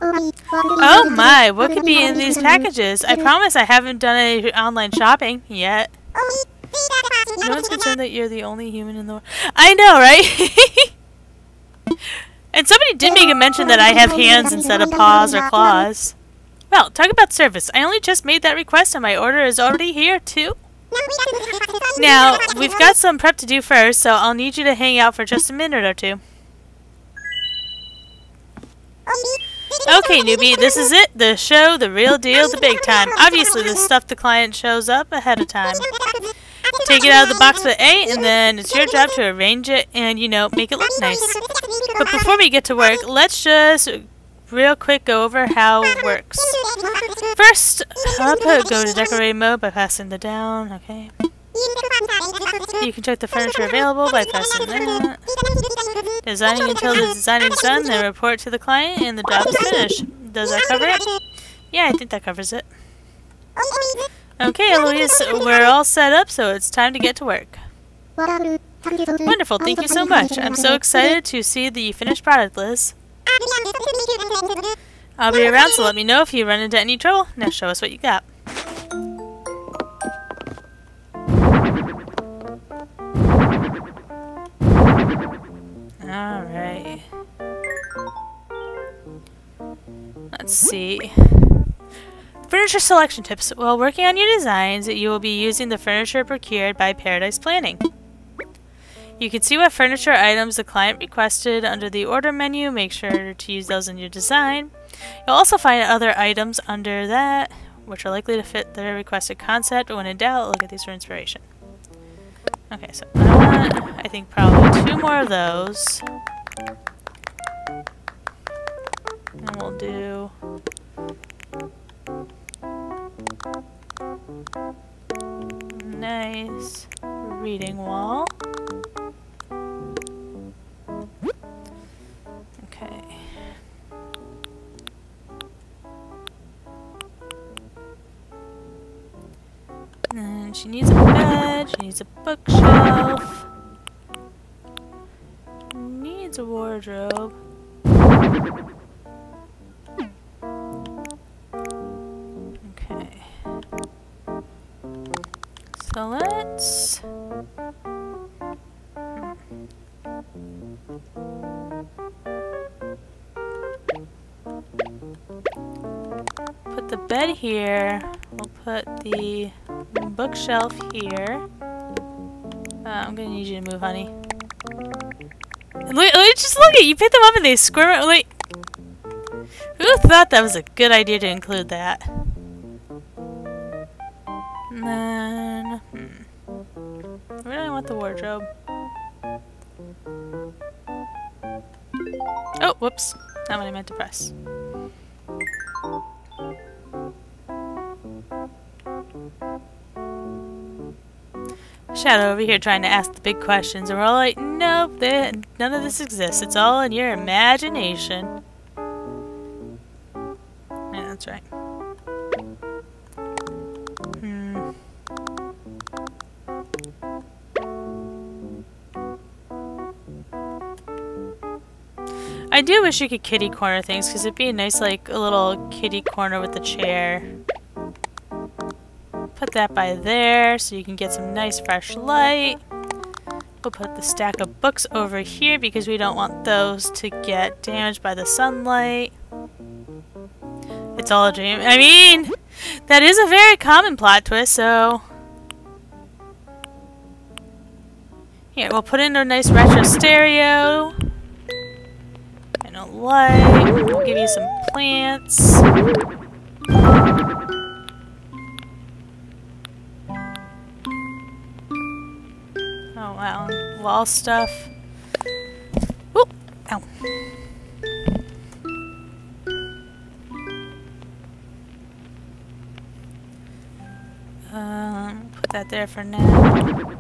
Oh my, what could be in these packages? I promise I haven't done any online shopping yet. No one's concerned that you're the only human in the world. I know, right? And somebody did make a mention that I have hands instead of paws or claws. Well, talk about service. I only just made that request and my order is already here, too. Now, we've got some prep to do first, so I'll need you to hang out for just a minute or two. Okay, newbie, this is it. The show, the real deal, the big time. Obviously, the stuff the client shows up ahead of time. Take it out of the box with A, and then it's your job to arrange it and, you know, make it look nice. But before we get to work, let's just real quick go over how it works. First, up, go to decorate mode by passing the down, okay. You can check the furniture available by pressing that. Designing until the designing is done, then report to the client and the job is finished. Does that cover it? Yeah, I think that covers it. Okay, Eloise, we're all set up, so it's time to get to work. Wonderful, thank you so much. I'm so excited to see the finished product, Liz. I'll be around, so let me know if you run into any trouble. Now show us what you got. Alright. Let's see. Furniture selection tips. While working on your designs, you will be using the furniture procured by Paradise Planning. You can see what furniture items the client requested under the order menu. Make sure to use those in your design. You'll also find other items under that, which are likely to fit the requested concept. When in doubt, look at these for inspiration. Okay, so I want, I think, probably two more of those. And we'll do Nice reading wall. Okay. And she needs a bed, she needs a bookshelf. Needs a wardrobe. So let's... Put the bed here. We'll put the bookshelf here. Uh, I'm gonna need you to move, honey. Look, just look at you pick them up and they squirm. Wait, who thought that was a good idea to include that? And then, hmm. I want the wardrobe? Oh, whoops. Not what I meant to press. Shadow over here trying to ask the big questions, and we're all like, nope, they, none of this exists. It's all in your imagination. Yeah, that's right. I do wish you could kitty corner things, because it'd be a nice, like, a little kitty corner with the chair. Put that by there so you can get some nice fresh light. We'll put the stack of books over here because we don't want those to get damaged by the sunlight. It's all a dream. I mean, that is a very common plot twist, so... Here, we'll put in a nice retro stereo. Light. We'll give you some plants. Oh wow, wall stuff. Ooh, ow. Um, put that there for now.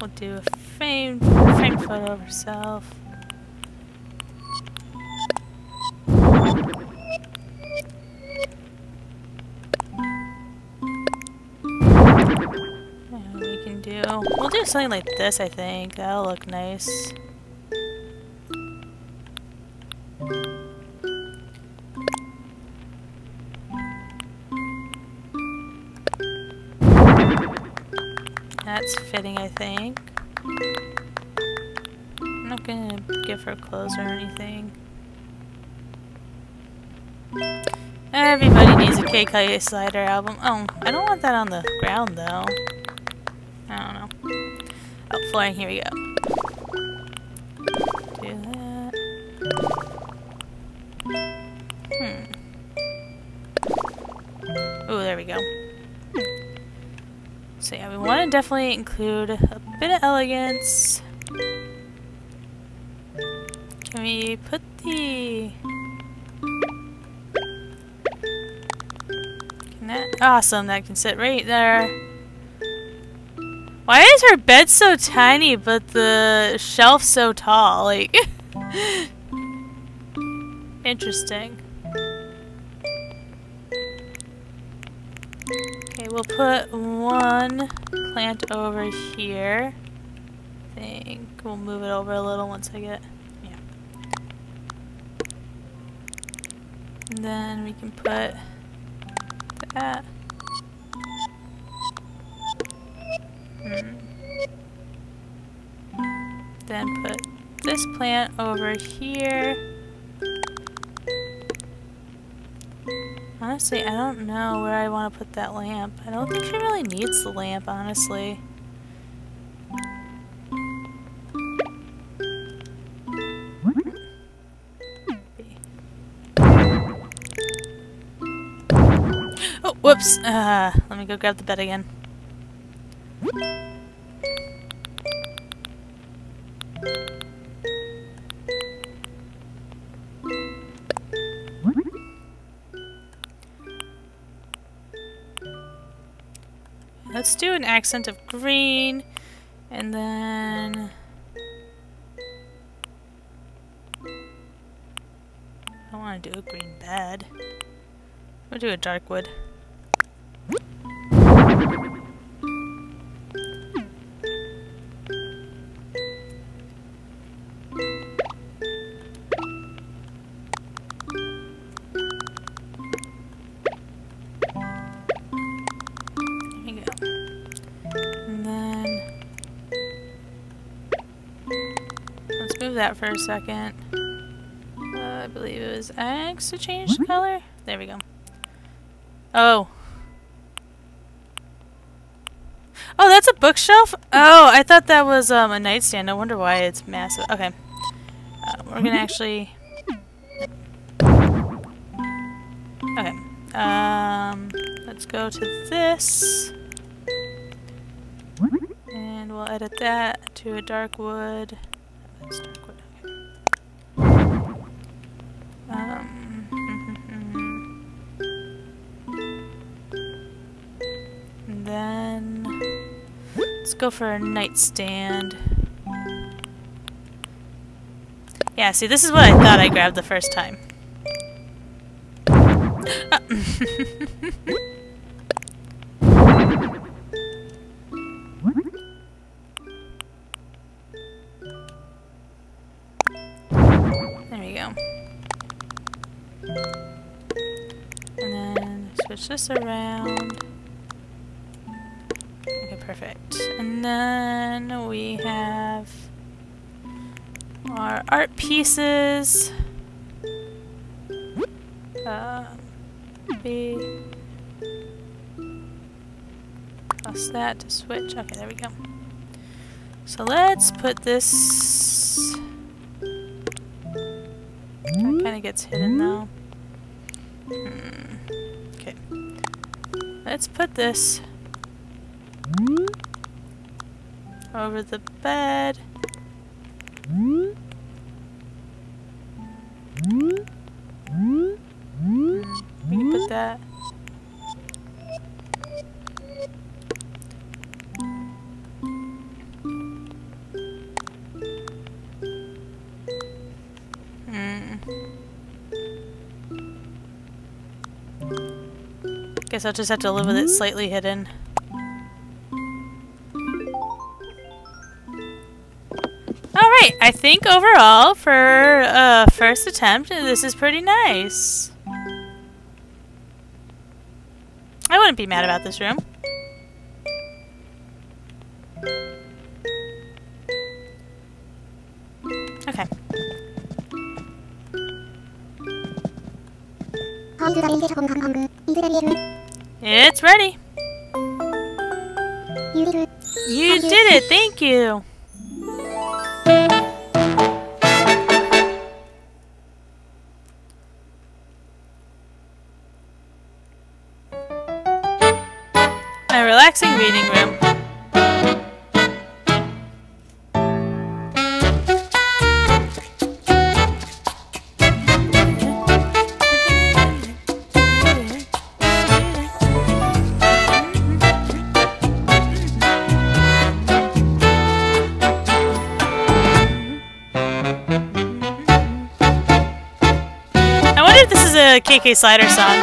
We'll do a frame, frame photo of herself. We can do. We'll do something like this, I think. That'll look nice. That's fitting, I think. I'm not gonna give her clothes or anything. Everybody needs a KK Slider album. Oh, I don't want that on the ground though. I don't know. Oh, flooring, here we go. Do that. Hmm. Oh, there we go. So yeah, we want to definitely include a bit of elegance. Can we put the... Can that... Awesome, that can sit right there. Why is her bed so tiny but the shelf so tall? Like... Interesting. Okay, we'll put one plant over here. I think we'll move it over a little once I get... Yeah. And then we can put that. This plant over here. Honestly, I don't know where I want to put that lamp. I don't think she really needs the lamp, honestly. Oh, whoops. Uh, let me go grab the bed again. Do an accent of green, and then... I don't want to do a green bed. We'll do a dark wood. That for a second. Uh, I believe it was X to change the color. There we go. Oh. Oh, that's a bookshelf? Oh, I thought that was um, a nightstand. I wonder why it's massive. Okay. Uh, we're gonna actually... Okay. Um, let's go to this. And we'll edit that to a dark wood. That's dark wood. Go for a nightstand. Yeah, see, this is what I thought I grabbed the first time. there we go. And then switch this around. And then we have our art pieces. Uh, B. Plus that to switch. Okay, there we go. So let's put this... That kind of gets hidden though. Hmm. Okay. Let's put this over the bed. We can put that. Hmm. Guess I'll just have to live with it slightly hidden. I think overall, for a uh, first attempt, this is pretty nice. I wouldn't be mad about this room. Okay. It's ready. You did it, thank you. My relaxing reading room. KK Slider song.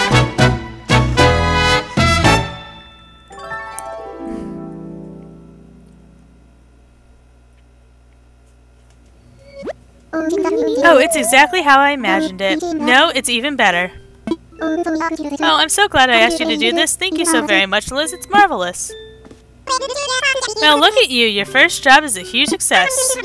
Oh, it's exactly how I imagined it. No, it's even better. Oh, I'm so glad I asked you to do this. Thank you so very much, Liz. It's marvelous. Now look at you. Your first job is a huge success.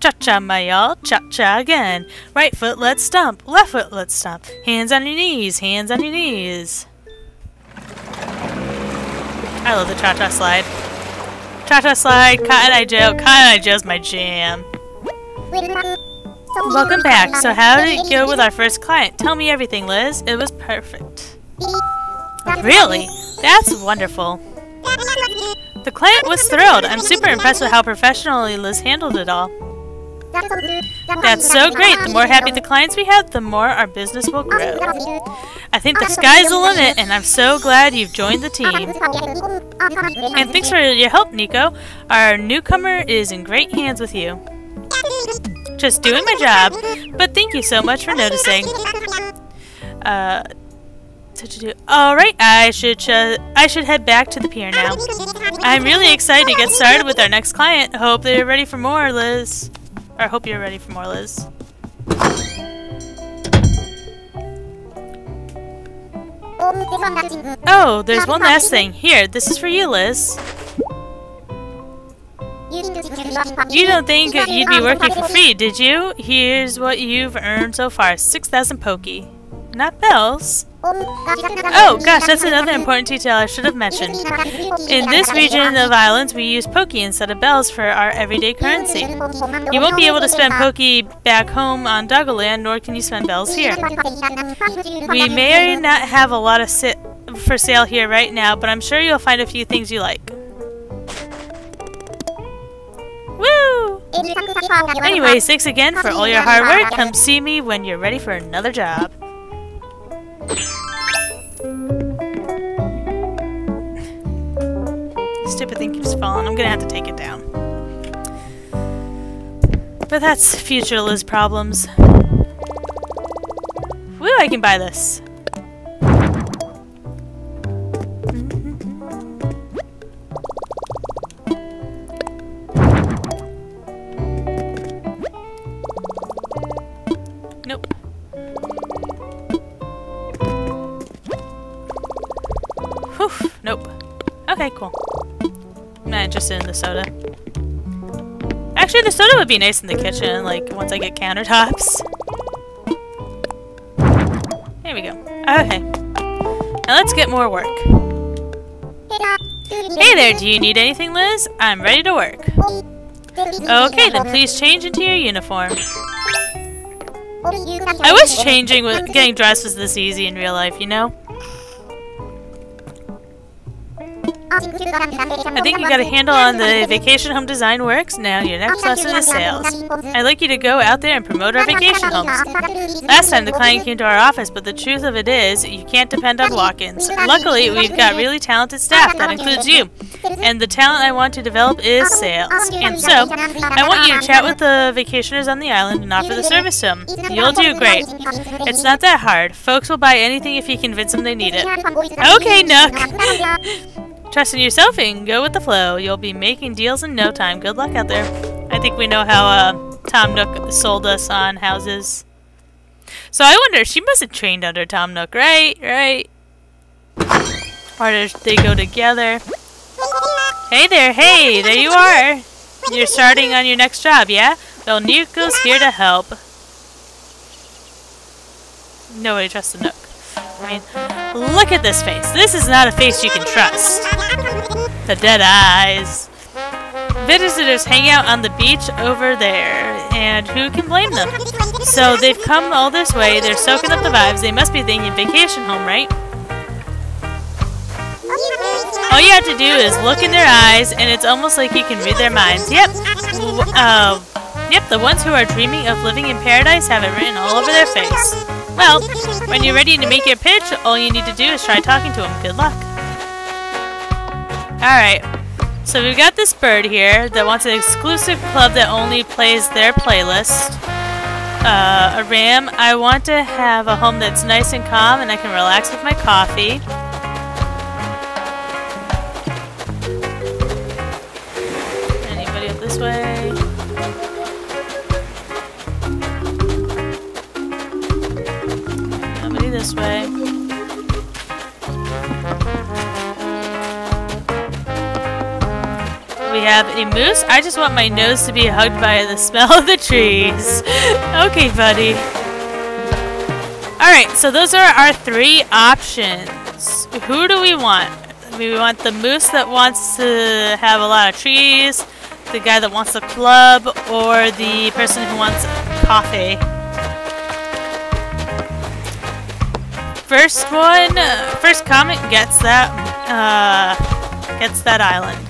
Cha-cha, my y'all. Cha-cha again. Right foot, let's stomp. Left foot, let's stomp. Hands on your knees. Hands on your knees. I love the cha-cha slide. Cha-cha slide, Cotton Eye Joe. Cotton Eye Joe's my jam. Welcome back. So how did it go with our first client? Tell me everything, Liz. It was perfect. Really? That's wonderful. The client was thrilled. I'm super impressed with how professionally Liz handled it all. That's so great. The more happy the clients we have, the more our business will grow. I think the sky's the limit, and I'm so glad you've joined the team. And thanks for your help, Niko. Our newcomer is in great hands with you. Just doing my job, but thank you so much for noticing. Uh, Alright, I should I should head back to the pier now. I'm really excited to get started with our next client. Hope they're ready for more, Liz. Or hope you're ready for more, Liz. Oh, there's one last thing. Here, this is for you, Liz. You don't think you'd be working for free, did you? Here's what you've earned so far. 6,000 Poki. Not bells. Oh, gosh, that's another important detail I should have mentioned. In this region of islands, we use Poki instead of bells for our everyday currency. You won't be able to spend Poki back home on Doggoland, nor can you spend bells here. We may not have a lot of sit for sale here right now, but I'm sure you'll find a few things you like. Woo! Anyway, thanks again for all your hard work. Come see me when you're ready for another job. Stupid thing keeps falling. I'm gonna have to take it down. But that's future Liz problems. Woo, I can buy this. Okay, cool. I'm not interested in the soda. Actually, the soda would be nice in the kitchen, like, once I get countertops. There we go. Okay. Now let's get more work. Hey there, do you need anything, Liz? I'm ready to work. Okay, then please change into your uniform. I wish changing, getting dressed was this easy in real life, you know? I think you got a handle on the vacation home design works. Now your next lesson is sales. I'd like you to go out there and promote our vacation homes. Last time the client came to our office, but the truth of it is, you can't depend on walk-ins. Luckily, we've got really talented staff. That includes you. And the talent I want to develop is sales. And so, I want you to chat with the vacationers on the island and offer the service to them. You'll do great. It's not that hard. Folks will buy anything if you convince them they need it. Okay, Nook. Trust in yourself and go with the flow. You'll be making deals in no time. Good luck out there. I think we know how uh, Tom Nook sold us on houses. So I wonder, she must have trained under Tom Nook, right? Right? Or did they go together? Hey there, hey, there you are. You're starting on your next job, yeah? Well, Niko's here to help. Nobody trusts the Nook. I mean, look at this face. This is not a face you can trust. The dead eyes. Visitors hang out on the beach over there, and who can blame them? So they've come all this way, they're soaking up the vibes, they must be thinking vacation home, right? All you have to do is look in their eyes, and it's almost like you can read their minds. Yep. Uh, yep, the ones who are dreaming of living in paradise have it written all over their face. Well, when you're ready to make your pitch, all you need to do is try talking to him. Good luck. Alright, so we've got this bird here that wants an exclusive club that only plays their playlist. Uh, a ram. I want to have a home that's nice and calm and I can relax with my coffee. Anybody up this way? This way. we have a moose. I just want my nose to be hugged by the smell of the trees. okay, buddy. Alright, so those are our three options. Who do we want? We want the moose that wants to have a lot of trees, the guy that wants a club, or the person who wants coffee. First one, first comet gets that, uh, gets that island.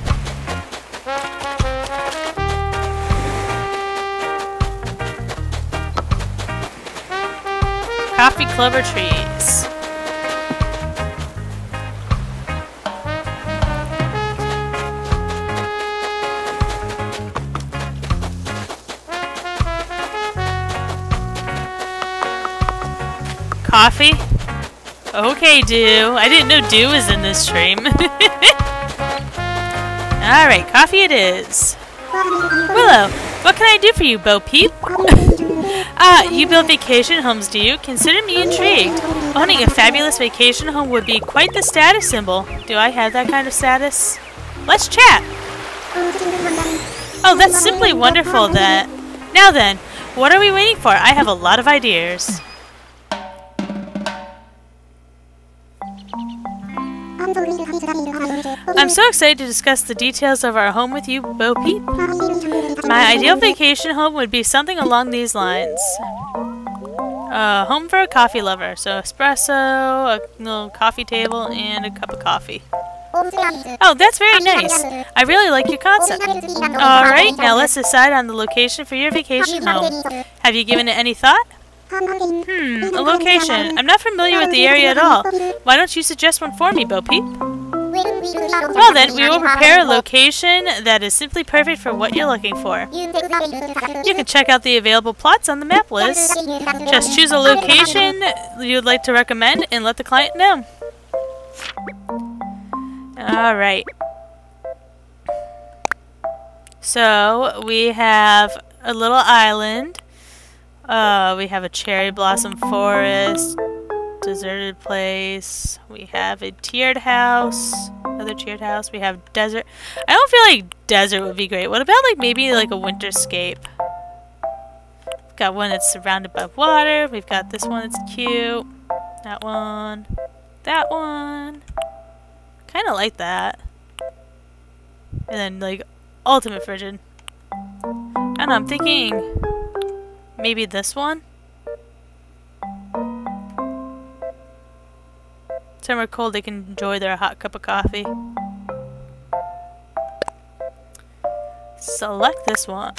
Coffee clover trees. Coffee? Okay, Do. I didn't know Do was in this stream. Alright, coffee it is. Willow, what can I do for you, Bo Peep? ah, you build vacation homes, do you? Consider me intrigued. Owning a fabulous vacation home would be quite the status symbol. Do I have that kind of status? Let's chat! Oh, that's simply wonderful that... Now then, what are we waiting for? I have a lot of ideas. I'm so excited to discuss the details of our home with you, Bo Peep. My ideal vacation home would be something along these lines. A home for a coffee lover. So espresso, a little coffee table, and a cup of coffee. Oh, that's very nice. I really like your concept. Alright, now let's decide on the location for your vacation home. Have you given it any thought? Hmm, a location. I'm not familiar with the area at all. Why don't you suggest one for me, Bo Peep? Well then, we will prepare a location that is simply perfect for what you're looking for. You can check out the available plots on the map list. Just choose a location you'd like to recommend and let the client know. Alright. So, we have a little island uh, we have a cherry blossom forest, deserted place. We have a tiered house, another tiered house. We have desert. I don't feel like desert would be great. What about like maybe like a winterscape? We've got one that's surrounded by water. We've got this one that's cute. That one. That one. Kind of like that. And then like ultimate frigid. And I'm thinking Maybe this one? Somewhere cold they can enjoy their hot cup of coffee. Select this one.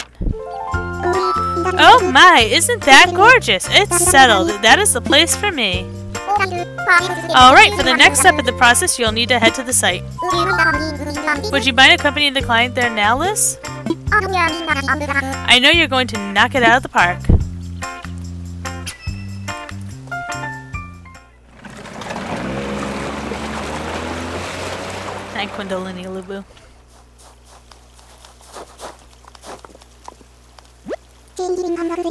Oh my, isn't that gorgeous? It's settled. That is the place for me. Alright, for the next step in the process, you'll need to head to the site. Would you mind accompanying the client there now, Liz? I know you're going to knock it out of the park. Hi, Kundalini Lubu.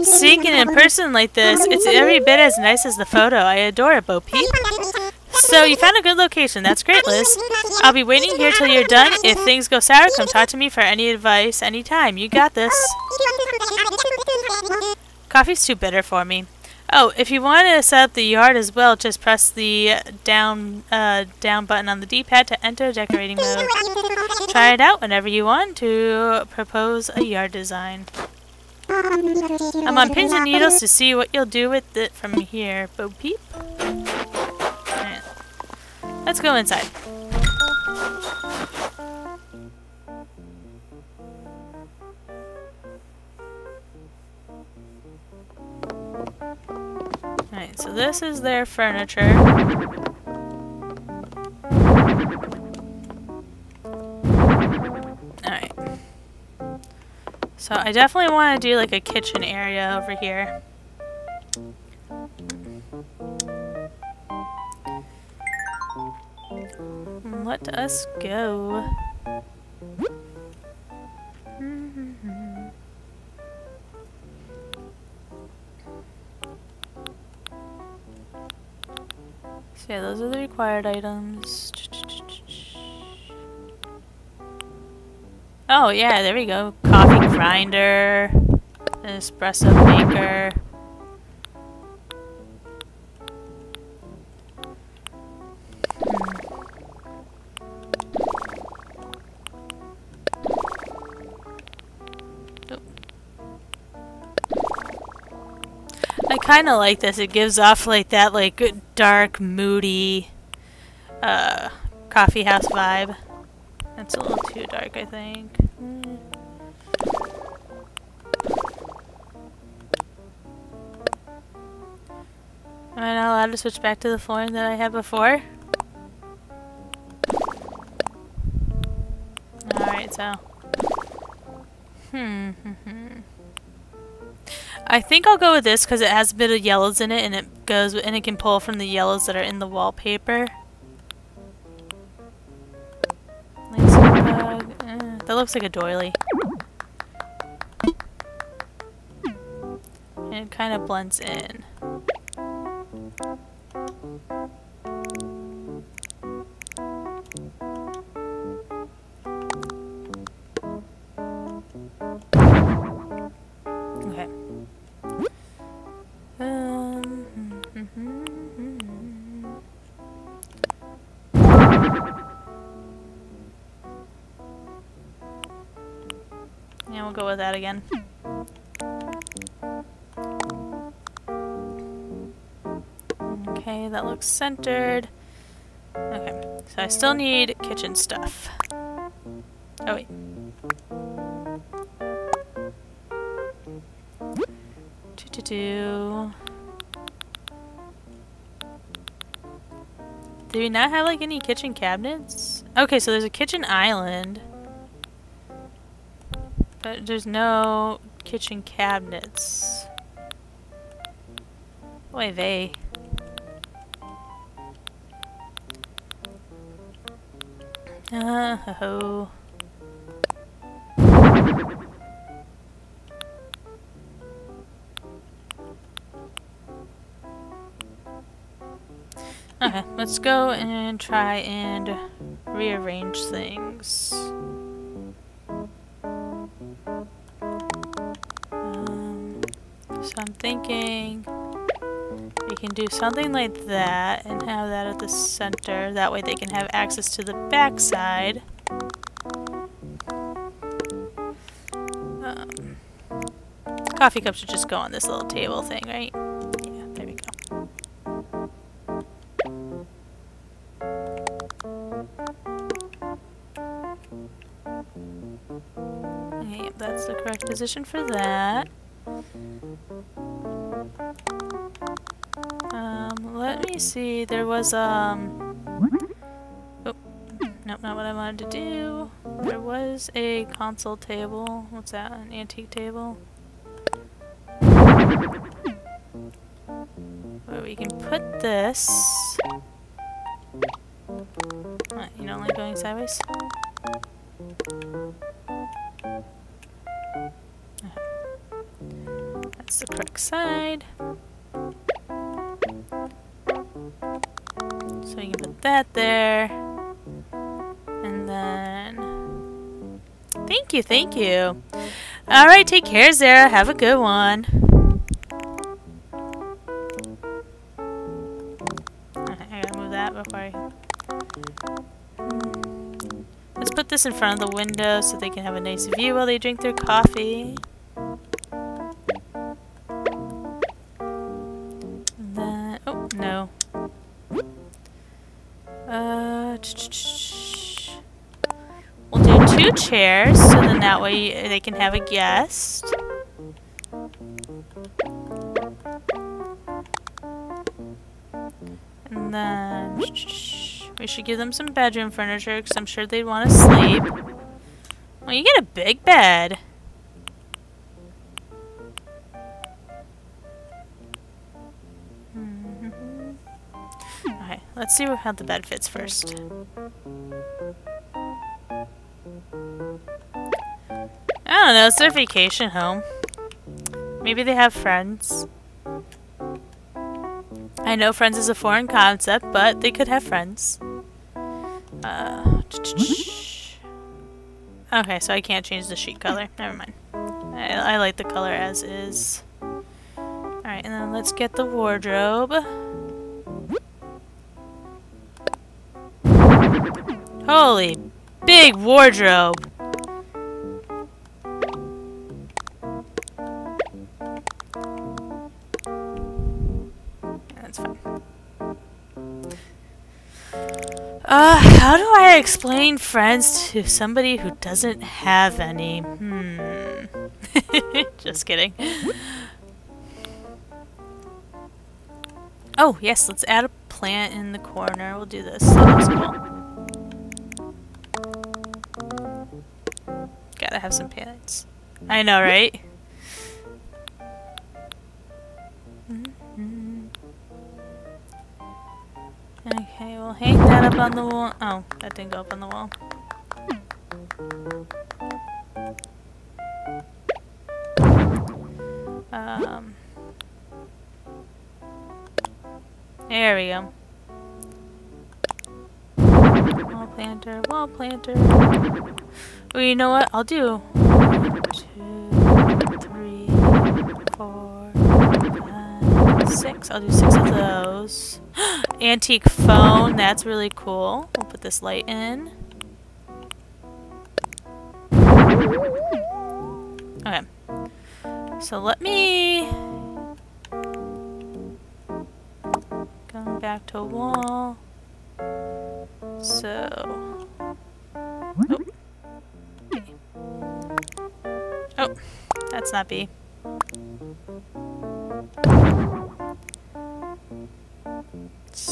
Seeing it in person like this, it's every bit as nice as the photo. I adore it, Bo Peep. So you found a good location. That's great, Liz. I'll be waiting here till you're done. If things go sour, come talk to me for any advice anytime. You got this. Coffee's too bitter for me. Oh, if you want to set up the yard as well, just press the down uh, down button on the D-pad to enter decorating mode. Try it out whenever you want to propose a yard design. I'm on pins and needles to see what you'll do with it from here. Bo peep. Let's go inside. Alright, so this is their furniture. Alright. So I definitely want to do like a kitchen area over here. Let us go. So yeah, those are the required items. Oh yeah, there we go. Coffee grinder, espresso maker. Kind of like this. It gives off like that like dark, moody uh, coffee house vibe. That's a little too dark, I think. Am I not allowed to switch back to the flooring that I had before? Alright, so... Hmm, hmm, hmm. I think I'll go with this because it has a bit of yellows in it and it goes and it can pull from the yellows that are in the wallpaper. Uh, that looks like a doily. And it kind of blends in. We'll go with that again. Okay, that looks centered. Okay, so I still need kitchen stuff. Oh wait. Do do do. Do we not have like any kitchen cabinets? Okay, so there's a kitchen island. But there's no kitchen cabinets. Boy, they. Uh, ho. Okay, let's go and try and rearrange things. Thinking we can do something like that and have that at the center. That way they can have access to the back side. Um, coffee cup should just go on this little table thing, right? Yeah, there we go. Okay, that's the correct position for that. See, there was, um... Oh, nope, not what I wanted to do. There was a console table. What's that? An antique table? Where we can put this... What, you don't like going sideways? That's the correct side. There. And then... Thank you, thank you. Alright, take care, Zara. Have a good one. I gotta move that before I... Let's put this in front of the window so they can have a nice view while they drink their coffee. Chairs, so then that way they can have a guest. And then we should give them some bedroom furniture because I'm sure they'd want to sleep. Well, you get a big bed. Okay, let's see how the bed fits first. Don't know, it's their vacation home. Maybe they have friends. I know friends is a foreign concept, but they could have friends. Uh, okay, so I can't change the sheet color. Never mind. I, I like the color as is. Alright, and then let's get the wardrobe. Holy big wardrobe! How do I explain friends to somebody who doesn't have any? Hmm. Just kidding. Oh, yes, let's add a plant in the corner. We'll do this. That looks cool. Gotta have some plants. I know, right? We'll hang that up on the wall. Oh, that didn't go up on the wall. Um, there we go. Wall planter, wall planter. Well, you know what? I'll do two, three, four, five, six. I'll do six of those. Antique phone, that's really cool. We'll put this light in. Okay. So let me... Going back to wall. So... Oh. oh, that's not B.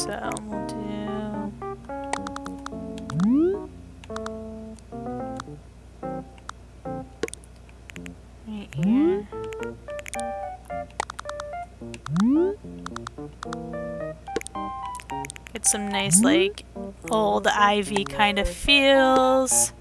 So we'll do... Right here. Get some nice, like, old ivy kind of feels.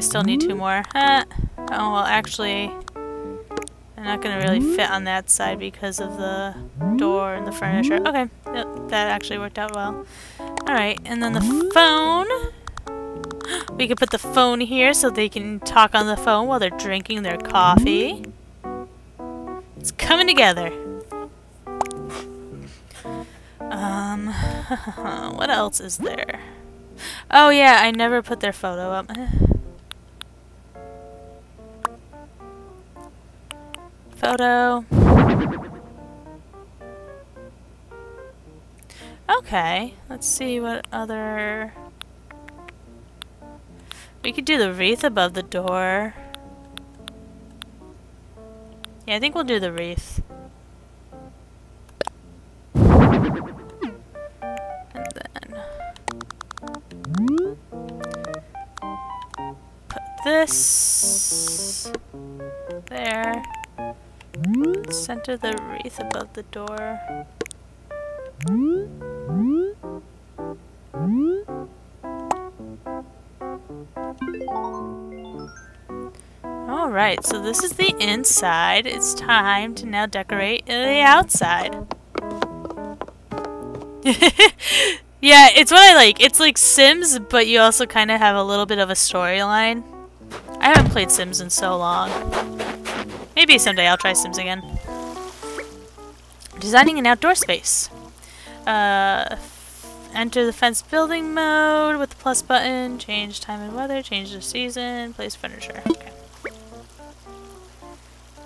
I still need two mm. more. Huh. Oh, well actually, they're not going to really mm. fit on that side because of the door and the furniture. Mm. Okay, yep, that actually worked out well. Alright, and then the phone. We could put the phone here so they can talk on the phone while they're drinking their coffee. It's coming together. Um, what else is there? Oh yeah, I never put their photo up. Photo. Okay, let's see what other... We could do the wreath above the door. Yeah, I think we'll do the wreath. Center the wreath above the door. Alright, so this is the inside. It's time to now decorate the outside. yeah, it's what I like. It's like Sims, but you also kind of have a little bit of a storyline. I haven't played Sims in so long. Maybe someday I'll try Sims again. Designing an outdoor space. Uh, enter the fence building mode with the plus button. Change time and weather. Change the season. Place furniture. Okay.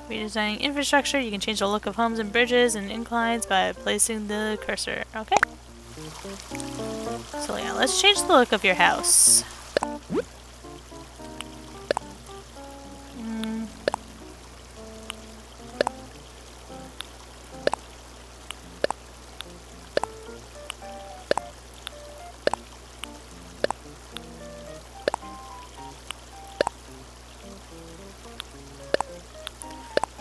Redesigning infrastructure. You can change the look of homes and bridges and inclines by placing the cursor. Okay. So yeah, let's change the look of your house.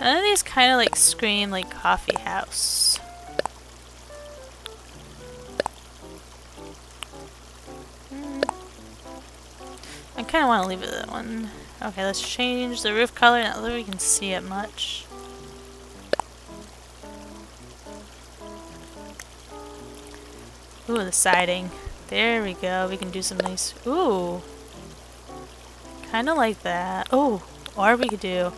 None of these kind of like scream like coffee house. Hmm. I kind of want to leave it that one. Okay, let's change the roof color now that we can see it much. Ooh, the siding. There we go. We can do some nice... Ooh. Kind of like that. Oh, or we could do...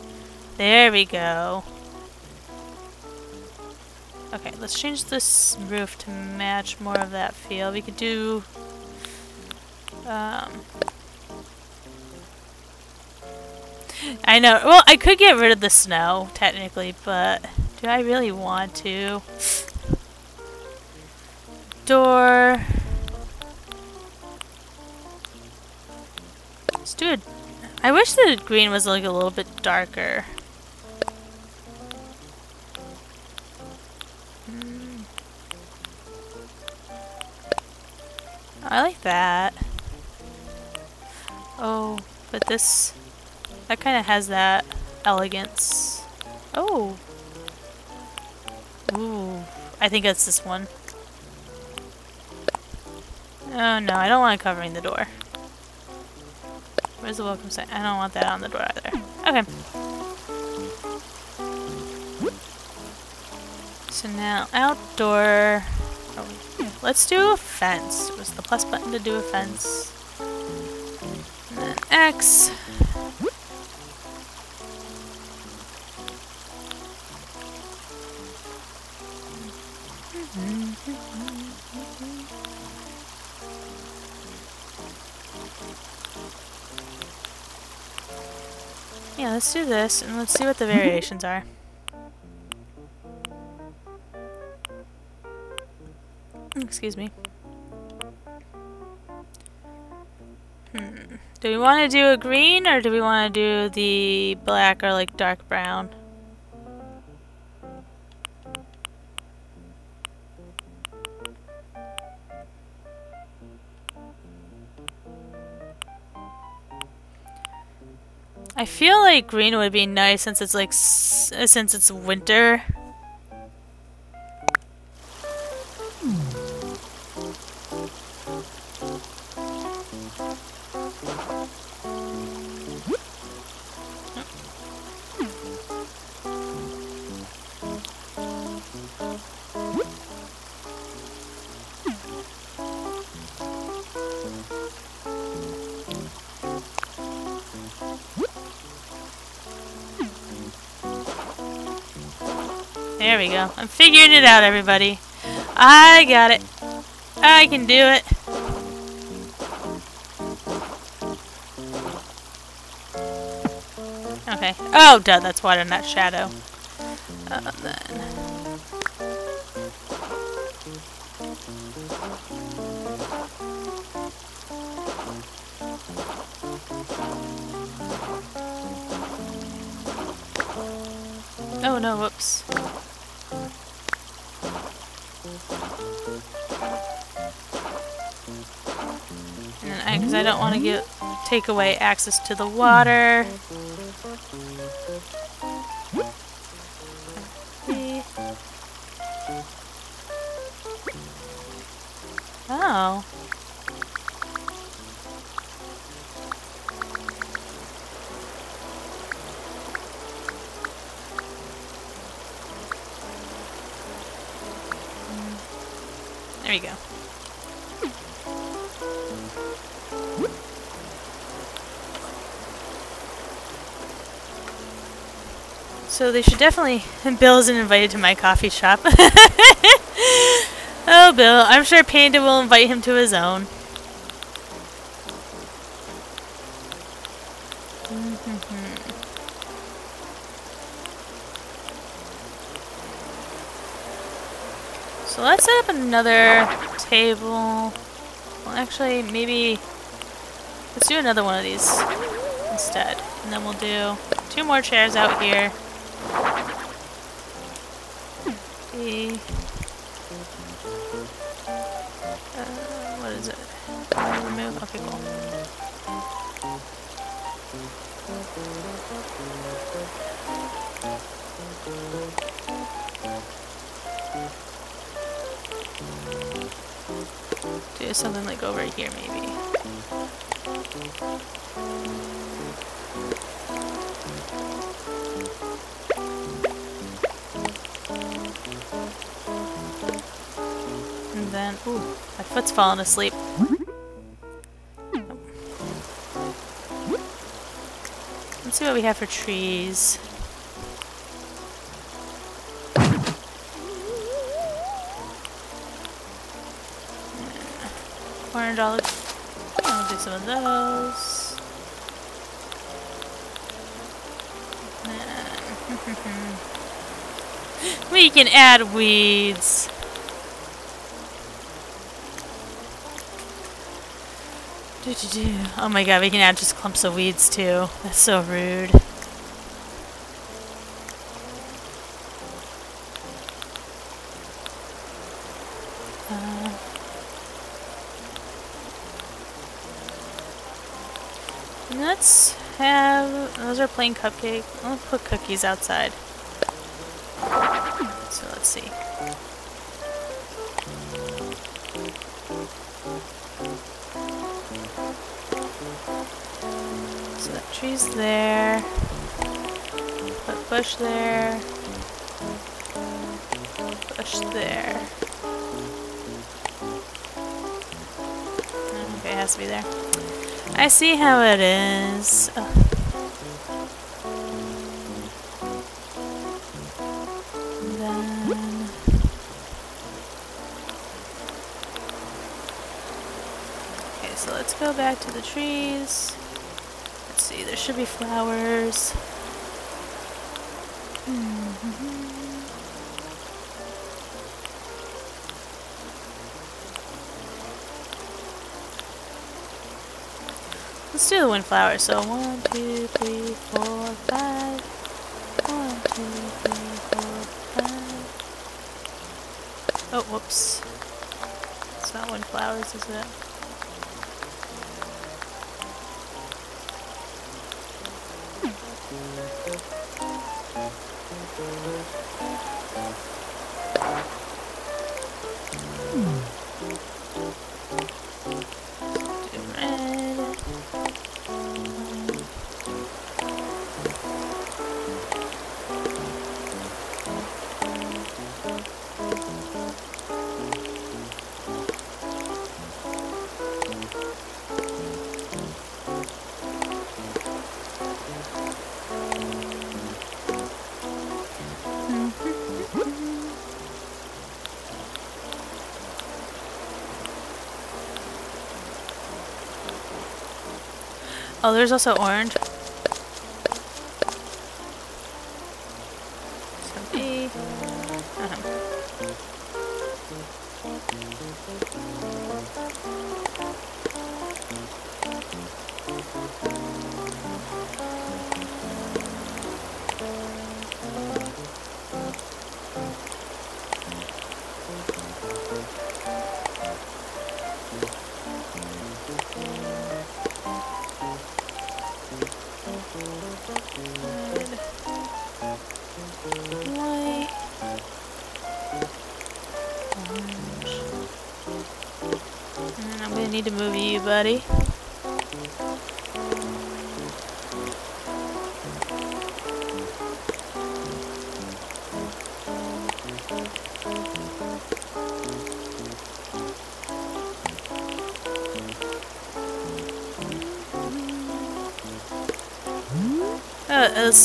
There we go. Okay, let's change this roof to match more of that feel. We could do... Um, I know. Well, I could get rid of the snow, technically, but do I really want to? Door. Let's do it. I wish the green was like a little bit darker. I like that. Oh, but this... That kind of has that elegance. Oh! Ooh. I think it's this one. Oh no, I don't want it covering the door. Where's the welcome sign? I don't want that on the door either. Okay. So now, outdoor... Oh, let's do a fence. Was the plus button to do a fence? And then X. Yeah, let's do this, and let's see what the variations are. Excuse me. Hmm. Do we want to do a green, or do we want to do the black or like dark brown? I feel like green would be nice since it's like since it's winter. I'm figuring it out, everybody. I got it. I can do it. Okay. Oh, duh, that's water, not shadow. Oh no, whoops. To get take away access to the water. They should definitely... Bill isn't invited to my coffee shop. oh, Bill. I'm sure Panda will invite him to his own. so let's set up another table. Well, actually, maybe... Let's do another one of these instead. And then we'll do two more chairs out here. Uh, what is it? Remove? Okay, cool. Do something like over here, maybe. Ooh, my foot's falling asleep. Let's see what we have for trees. Four hundred dollars. I'll do some of those. we can add weeds. Do. Oh my god, we can add just clumps of weeds too. That's so rude. Uh, let's have... Those are plain cupcake. I'll put cookies outside. So let's see. Tree's there. Put bush there. Bush there. Okay, it has to be there. I see how it is. Ugh. Okay, so let's go back to the trees. See, there should be flowers. Mm-hmm. Let's do the windflower. So one, two, three, four, five. One, two, three, four, five. Oh, whoops. It's not windflowers, is it? Oh, there's also orange.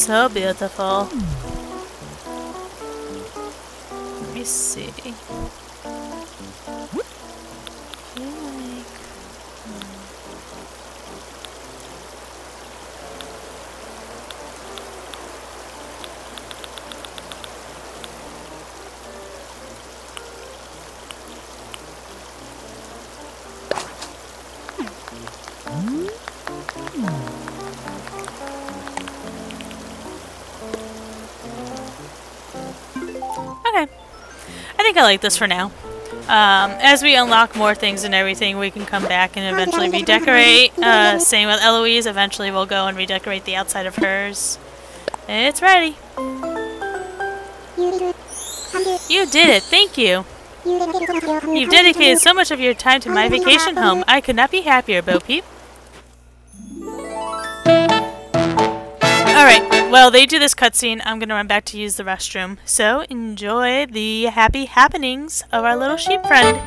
So beautiful. Let me see. I like this for now. Um, as we unlock more things and everything, we can come back and eventually redecorate. Uh, same with Eloise. Eventually we'll go and redecorate the outside of hers. It's ready. You did it. Thank you. You've dedicated so much of your time to my vacation home. I could not be happier, Bo Peep. Well, they do this cutscene. I'm gonna run back to use the restroom. So, enjoy the happy happenings of our little sheep friend.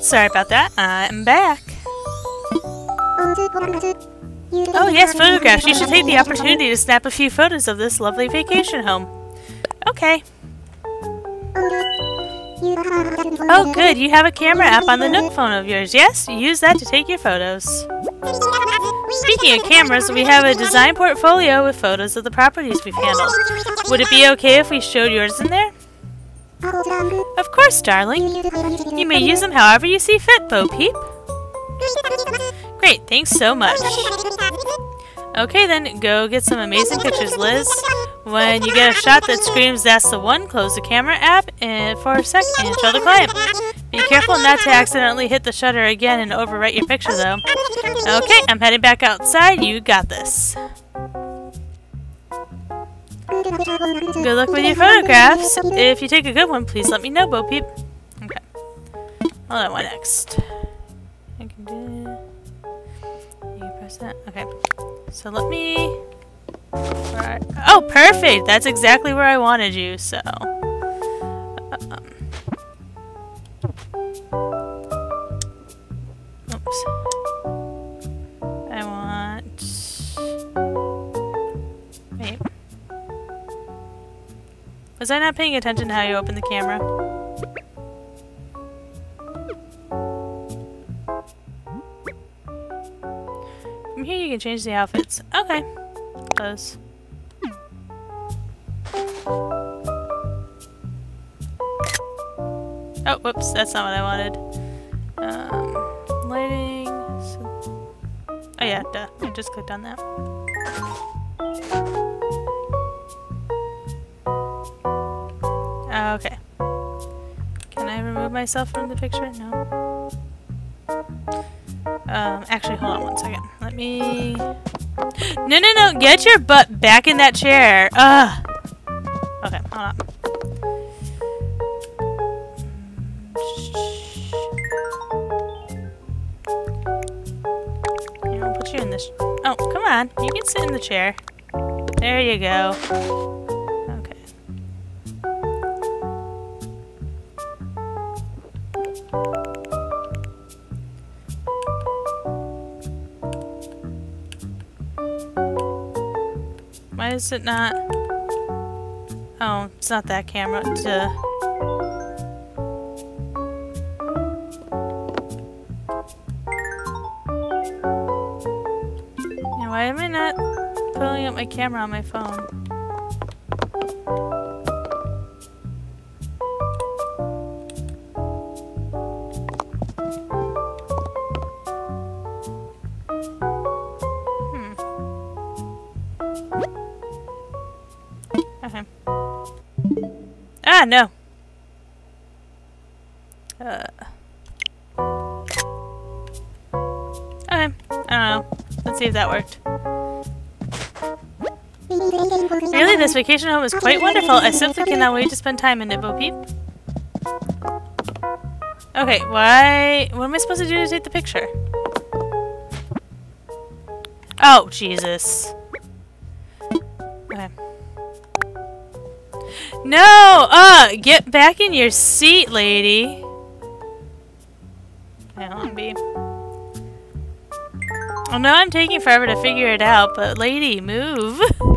Sorry about that. I'm back. Oh yes, photographs. You should take the opportunity to snap a few photos of this lovely vacation home. Okay. Oh good, you have a camera app on the Nook phone of yours, yes? Use that to take your photos. Speaking of cameras, we have a design portfolio with photos of the properties we've handled. Would it be okay if we showed yours in there? Darling. You may use them however you see fit, Bo Peep. Great, thanks so much. Okay then, go get some amazing pictures, Liz. When you get a shot that screams that's the one, close the camera app and for a sec and show the client. Be careful not to accidentally hit the shutter again and overwrite your picture though. Okay, I'm heading back outside. You got this. Good luck with your photographs. If you take a good one, please let me know, Bo Peep. Okay. Hold on, what next? I can do... You press that? Okay. So let me... Oh, perfect! That's exactly where I wanted you, so... Um. Oops. Was I not paying attention to how you open the camera? From here you can change the outfits. Okay. Close. Oh, whoops, that's not what I wanted. Um, lighting... So oh yeah, duh. I just clicked on that. Okay. Can I remove myself from the picture? No. Um, actually, hold on one second. Let me... No, no, no! Get your butt back in that chair! Ugh! Okay, hold on. Here, I'll put you in this... Oh, come on! You can sit in the chair. There you go. Why is it not... Oh, it's not that camera. Duh. Yeah, why am I not pulling up my camera on my phone? Ah, no. Uh. Okay. I don't know. Let's see if that worked. Really, this vacation home is quite wonderful. I simply cannot wait to spend time in it, Bo Peep. Okay, why... What am I supposed to do to take the picture? Oh, Jesus. No! Uh, get back in your seat, lady. I know I'm taking forever to figure it out, but lady, move.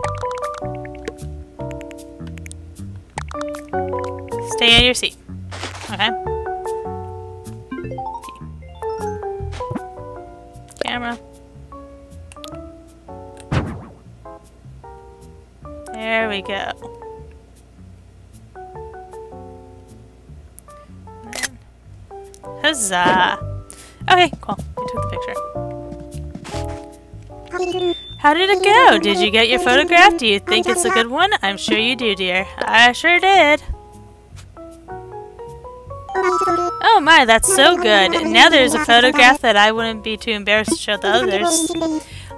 How did it go? Did you get your photograph? Do you think it's a good one? I'm sure you do, dear. I sure did. Oh my, that's so good. Now there's a photograph that I wouldn't be too embarrassed to show the others.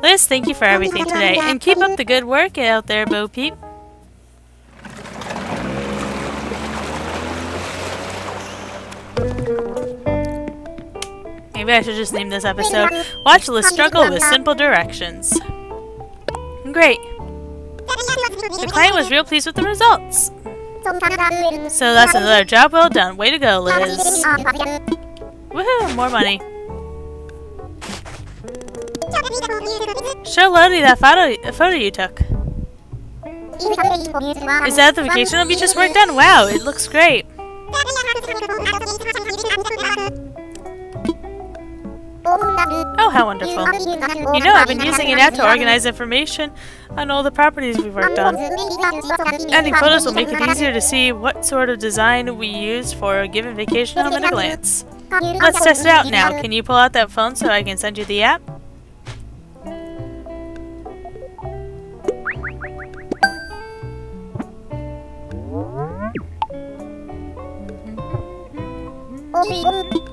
Liz, thank you for everything today. And keep up the good work out there, Bo Peep. Maybe I should just name this episode Watch Liz Struggle with Simple Directions. Great. The client was real pleased with the results. So that's another job well done. Way to go, Liz. Woohoo, more money. Show Lottie that photo, photo you took. Is that the vacation home you just worked on? Wow, it looks great. Oh, how wonderful. You know, I've been using an app to organize information on all the properties we've worked on. Adding photos will make it easier to see what sort of design we used for a given vacation home at a glance. Let's test it out now. Can you pull out that phone so I can send you the app?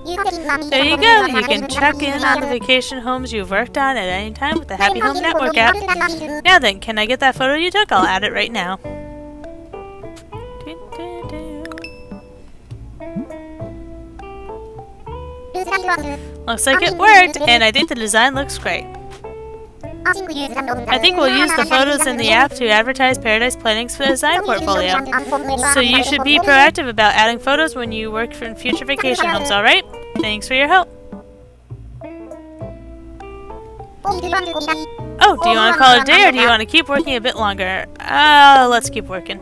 There you go. You can check in on the vacation homes you've worked on at any time with the Happy Home Network app. Now then, can I get that photo you took? I'll add it right now. Looks like it worked, and I think the design looks great. I think we'll use the photos in the app to advertise Paradise Planning's design portfolio. So you should be proactive about adding photos when you work in future vacation homes, alright? Thanks for your help. Oh, do you want to call it a day or do you want to keep working a bit longer? Uh, let's keep working.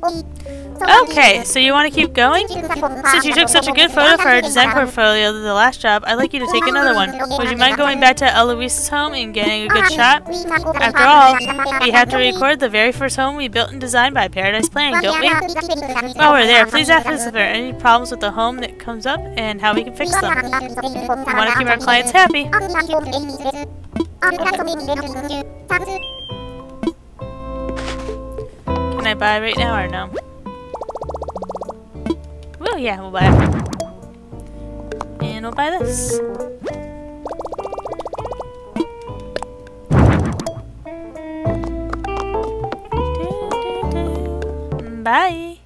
Okay, so you want to keep going? Since you took such a good photo for our design portfolio the last job, I'd like you to take another one. Would you mind going back to Eloise's home and getting a good shot? After all, we have to record the very first home we built and designed by Paradise Planning, don't we? While we're there, please ask us if there are any problems with the home that comes up and how we can fix them. We want to keep our clients happy. Can I buy right now or no? Well, yeah, we'll buy it. And we'll buy this. Bye.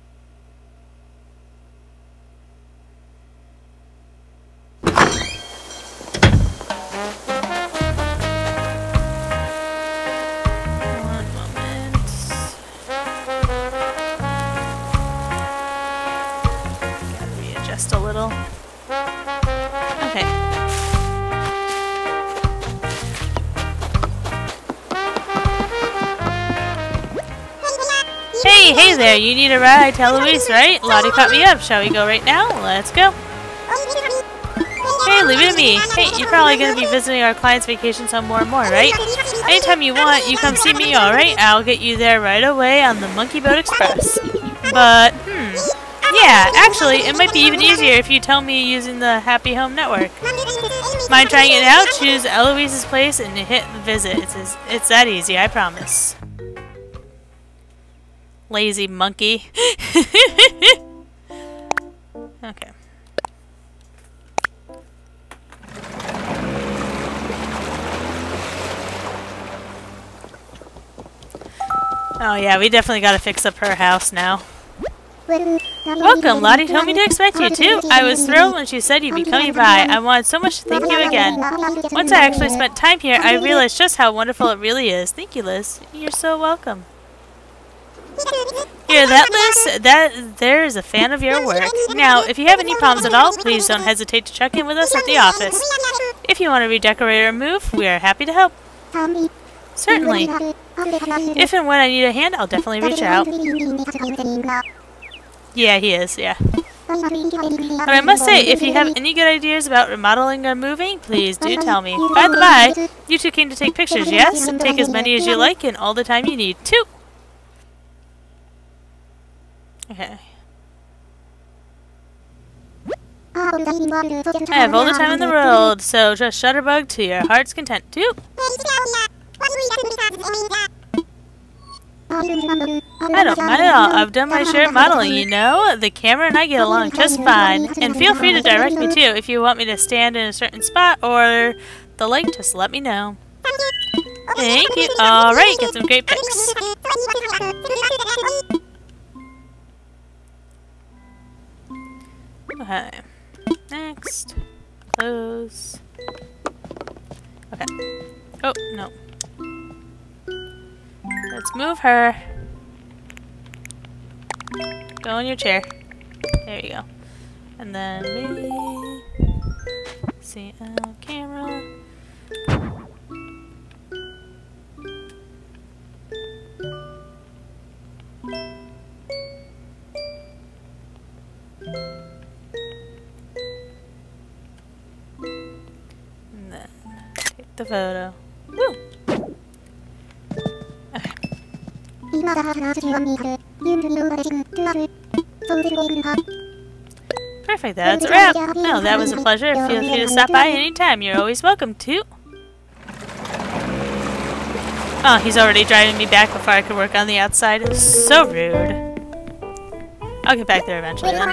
There, you need a ride to Eloise, right? Lottie caught me up. Shall we go right now? Let's go. Hey, leave it to me. Hey, you're probably going to be visiting our client's vacation home more and more, right? Anytime you want, you come see me, alright? I'll get you there right away on the Monkey Boat Express. But, hmm, yeah, actually, it might be even easier if you tell me using the Happy Home Network. Mind trying it out? Choose Eloise's place and hit visit. It's, it's that easy, I promise. Lazy monkey. okay. Oh yeah, we definitely gotta fix up her house now. Welcome, Lottie told me to expect you too. I was thrilled when she said you'd be coming by. I wanted so much to thank you again. Once I actually spent time here, I realized just how wonderful it really is. Thank you, Liz. You're so welcome. Hear that, Liz? That there's a fan of your work. Now, if you have any problems at all, please don't hesitate to check in with us at the office. If you want to redecorate or move, we are happy to help. Certainly. If and when I need a hand, I'll definitely reach out. Yeah, he is, yeah. But I must say, if you have any good ideas about remodeling or moving, please do tell me. By the by, you two came to take pictures, yes? Take as many as you like and all the time you need, too. Okay. I have all the time in the world, so just Shutterbug to your heart's content, too. I don't mind at all. I've done my share of modeling, you know? The camera and I get along just fine. And feel free to direct me, too, if you want me to stand in a certain spot or the like, just let me know. Thank you. Alright, get some great pics. Okay. Next. Close. Okay. Oh, no. Let's move her. Go in your chair. There you go. And then me. See, uh, camera. The photo. Woo! Perfect, that's a wrap. Well, that was a pleasure. Feel free to stop by anytime. You're always welcome to. Oh, he's already driving me back before I could work on the outside. So rude. I'll get back there eventually then.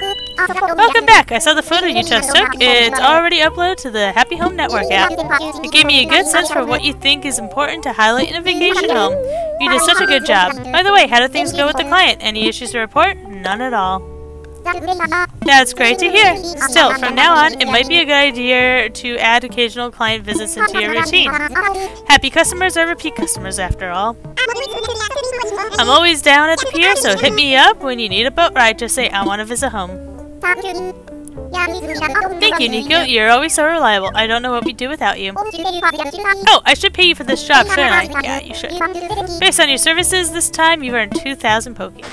Welcome back! I saw the photo you just took. It's already uploaded to the Happy Home Network app. It gave me a good sense for what you think is important to highlight in a vacation home. You did such a good job. By the way, how do things go with the client? Any issues to report? None at all. That's great to hear. Still, from now on, it might be a good idea to add occasional client visits into your routine. Happy customers are repeat customers, after all. I'm always down at the pier, so hit me up when you need a boat ride. Just say, I want to visit home. Thank you, Niko. You're always so reliable. I don't know what we'd do without you. Oh, I should pay you for this job, shouldn't I? Yeah, you should. Based on your services this time, you've earned 2,000 Poki.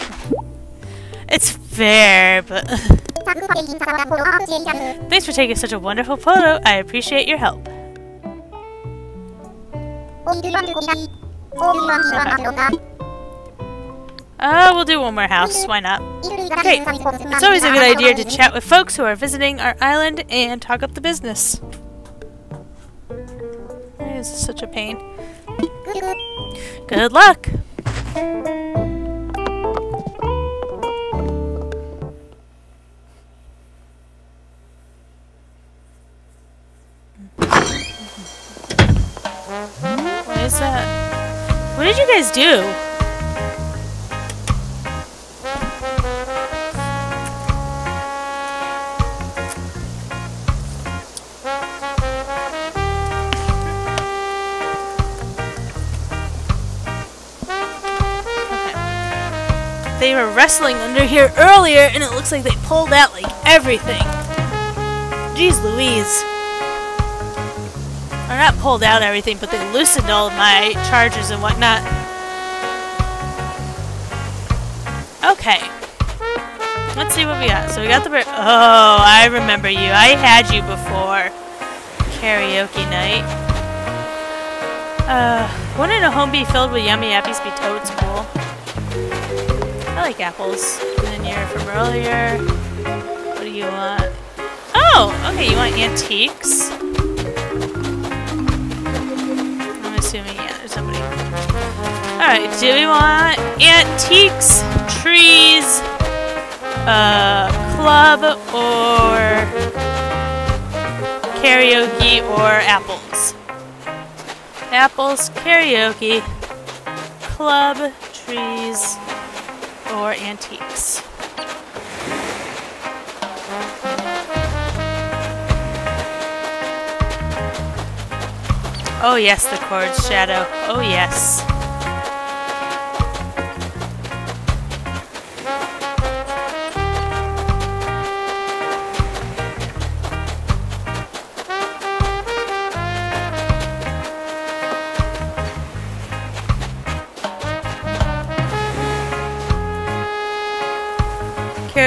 It's fair, but... Thanks for taking such a wonderful photo. I appreciate your help. Uh, we'll do one more house. Why not? Great. It's always a good idea to chat with folks who are visiting our island and talk up the business. This is such a pain. Good luck! Guys do? They were wrestling under here earlier, and it looks like they pulled out, like, everything. Jeez Louise. Or not pulled out everything, but they loosened all of my chargers and whatnot. Okay. Let's see what we got. So we got the bird. Oh, I remember you. I had you before. Karaoke night. Uh, wouldn't a home be filled with yummy appies be toads cool? I like apples. And then you're from earlier. What do you want? Oh, okay, you want antiques? I'm assuming, yeah, there's somebody. Alright, do we want antiques, trees, uh, club, or karaoke, or apples? Apples, karaoke, club, trees, or antiques. Oh yes, the chord's shadow. Oh yes.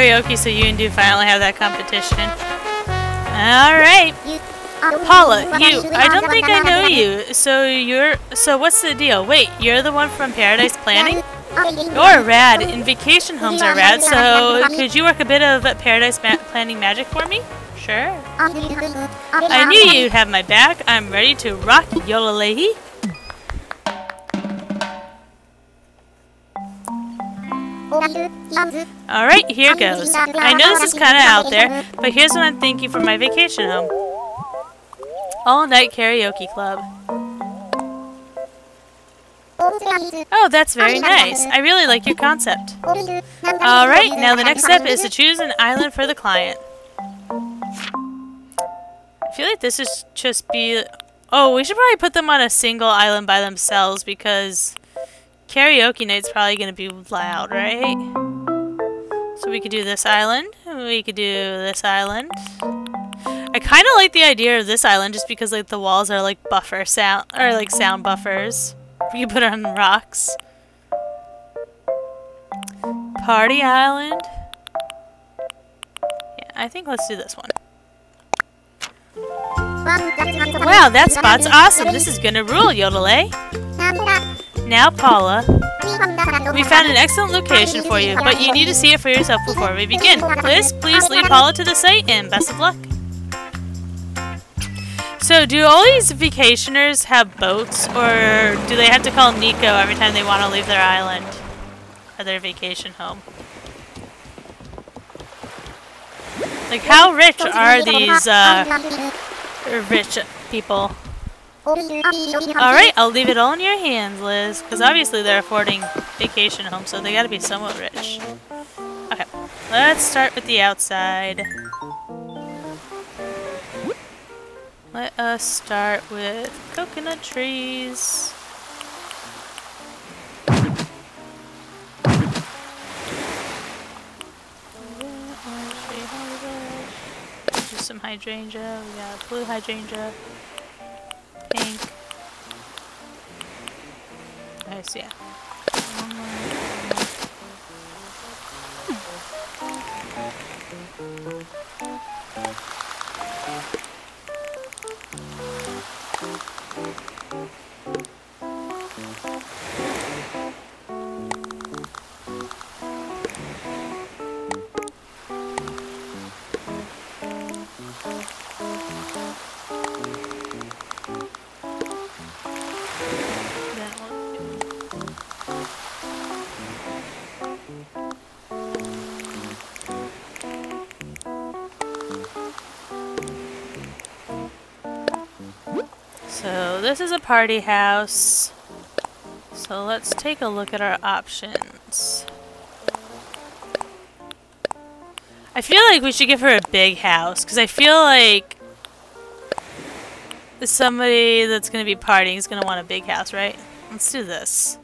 Karaoke so you and do finally have that competition. Alright. Paula, you, I don't think I know you. So you're, so what's the deal? Wait, you're the one from Paradise Planning? You're rad, and vacation homes are rad, so could you work a bit of Paradise ma Planning magic for me? Sure. I knew you'd have my back. I'm ready to rock Yodelehi. Alright, here goes. I know this is kind of out there, but here's what I'm thinking for my vacation home. All-night karaoke club. Oh, that's very nice. I really like your concept. Alright, now the next step is to choose an island for the client. I feel like this is just be... Oh, we should probably put them on a single island by themselves because Karaoke night's probably gonna be loud, right? So we could do this island. We could do this island. I kind of like the idea of this island just because like the walls are like buffer sound or like sound buffers. We put it on rocks. Party island. Yeah, I think let's do this one. Wow, that spot's awesome. This is gonna rule, Yodele. Now, Paula, we found an excellent location for you, but you need to see it for yourself before we begin. Liz, please lead Paula to the site, and best of luck. So, do all these vacationers have boats, or do they have to call Niko every time they want to leave their island or their vacation home? Like, how rich are these uh, rich people? Alright, I'll leave it all in your hands, Liz. Because obviously they're affording vacation homes, so they gotta be somewhat rich. Okay, let's start with the outside. Let us start with coconut trees. Some hydrangea. We got blue hydrangea yeah. Party house. So let's take a look at our options. I feel like we should give her a big house because I feel like somebody that's going to be partying is going to want a big house, right? Let's do this.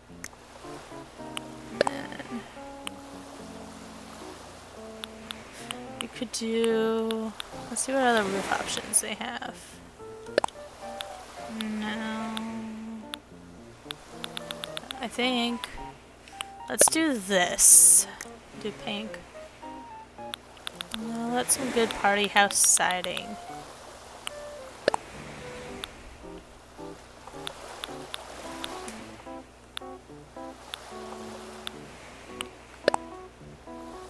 We could do... Let's see what other roof options they have. Think. Let's do this. Do pink. No, that's some good party house siding.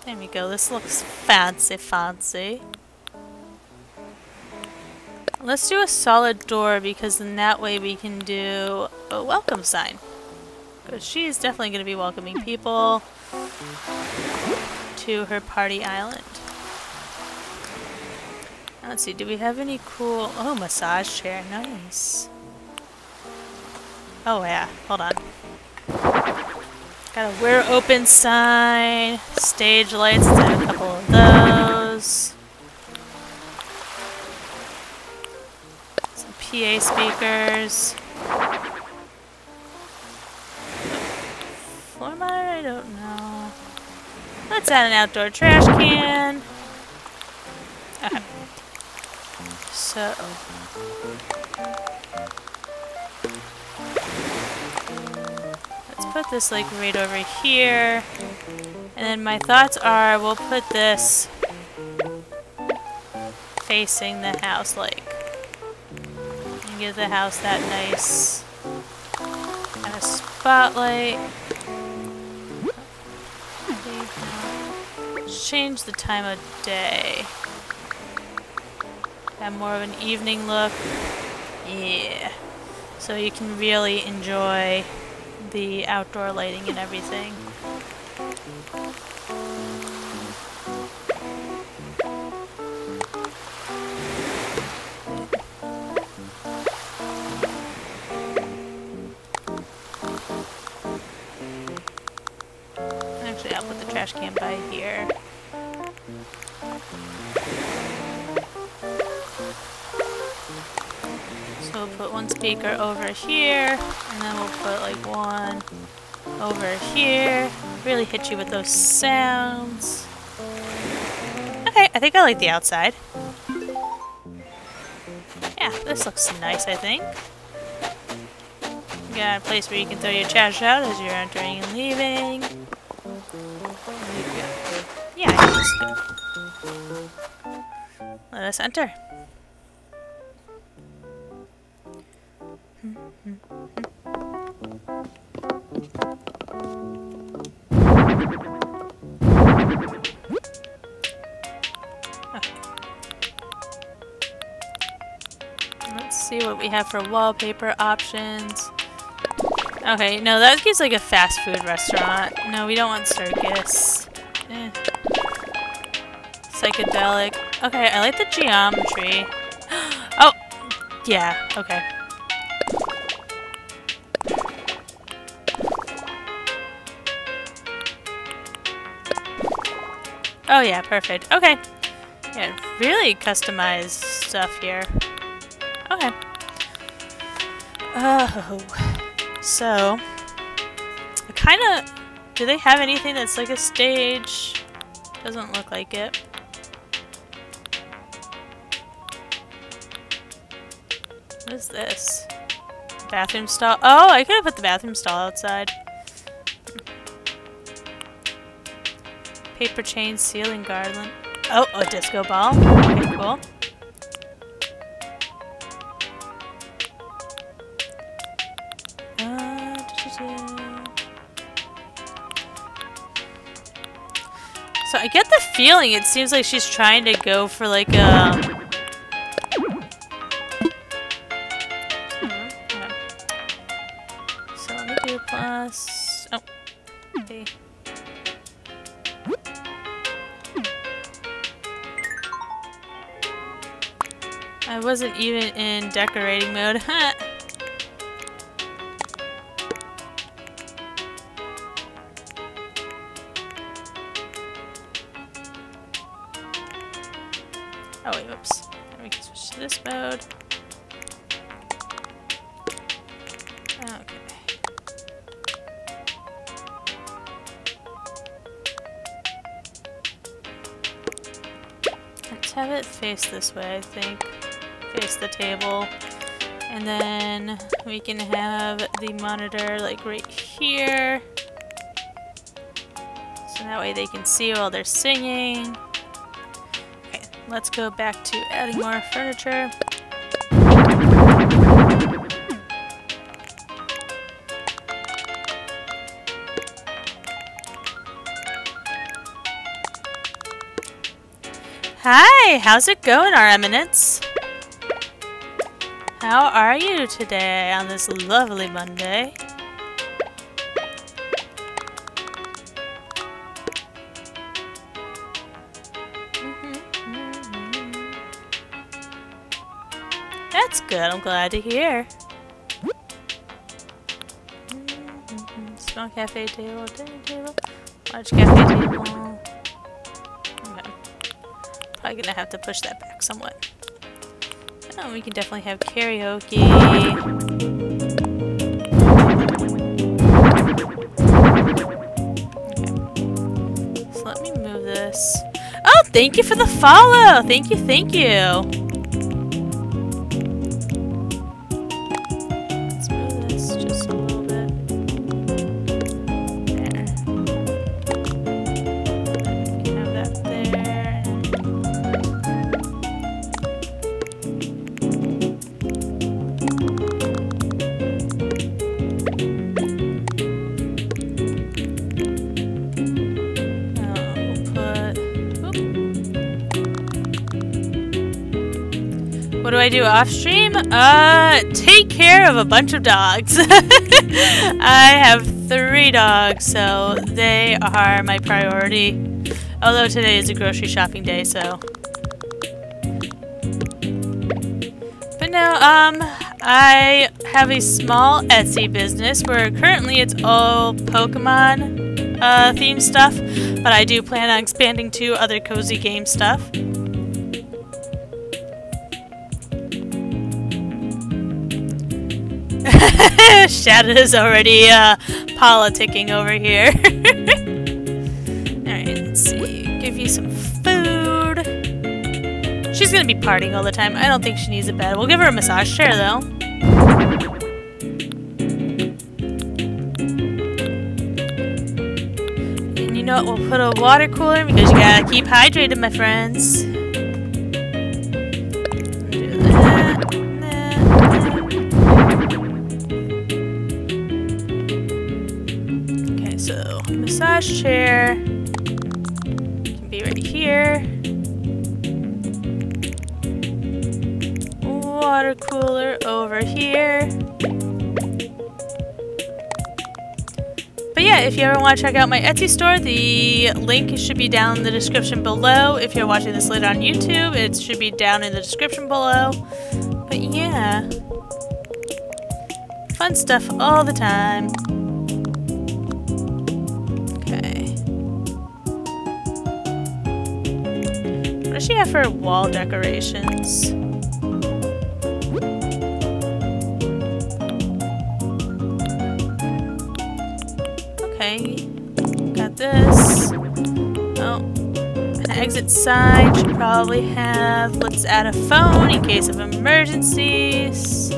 There we go. This looks fancy, fancy. Let's do a solid door because then that way we can do a welcome sign. Because she is definitely going to be welcoming people to her party island. Let's see, do we have any cool... Oh, massage chair. Nice. Oh yeah, hold on. Got a we're open sign, stage lights, a couple of those. Some PA speakers. Monitor? I don't know. Let's add an outdoor trash can. Okay. So. Let's put this like right over here. And then my thoughts are we'll put this facing the house like. And give the house that nice kind of spotlight. Change the time of day. Have more of an evening look. Yeah. So you can really enjoy the outdoor lighting and everything. Actually, I'll put the trash can by here. Put one speaker over here, and then we'll put like one over here. Really hit you with those sounds. Okay, I think I like the outside. Yeah, this looks nice, I think. You got a place where you can throw your trash out as you're entering and leaving. Yeah, Let us enter. See what we have for wallpaper options. Okay, no, that gives like a fast food restaurant. No, we don't want circus. Eh. Psychedelic. Okay, I like the geometry. oh! Yeah, okay. Oh yeah, perfect. Okay. Yeah, really customized stuff here. Okay. Oh. So, kind of... Do they have anything that's like a stage? Doesn't look like it. What is this? Bathroom stall? Oh, I could have put the bathroom stall outside. Paper chain ceiling garland. Oh, a disco ball. Okay, cool. Uh, so I get the feeling it seems like she's trying to go for like a... even in decorating mode. Huh. Oh wait, whoops. We can switch to this mode. Okay. Let's have it face this way, I think the table. And then we can have the monitor like right here. So that way they can see while they're singing. Okay, let's go back to adding more furniture. Hi, how's it going, Our Eminence? How are you today on this lovely Monday? Mm-hmm, mm-hmm, mm-hmm. That's good, I'm glad to hear. Small cafe table, dining table, large cafe table. Okay. Probably gonna have to push that back somewhat. Oh, we can definitely have karaoke. Okay. So let me move this. Oh, thank you for the follow! Thank you, thank you! Do off stream? Uh, take care of a bunch of dogs. I have three dogs, so they are my priority. Although today is a grocery shopping day, so. But no, um, I have a small Etsy business where currently it's all Pokemon uh, themed stuff, but I do plan on expanding to other cozy game stuff. Shadow is already uh, politicking over here. Alright, let's see. Give you some food. She's gonna be partying all the time. I don't think she needs a bed. We'll give her a massage chair, though. And you know what? We'll put a water cooler because you gotta keep hydrated, my friends. Massage chair can be right here. Water cooler over here. But yeah, if you ever want to check out my Etsy store, the link should be down in the description below. If you're watching this later on YouTube, it should be down in the description below. But yeah, fun stuff all the time. Have for wall decorations? Okay, got this. Oh, an exit sign should probably have. Let's add a phone in case of emergencies.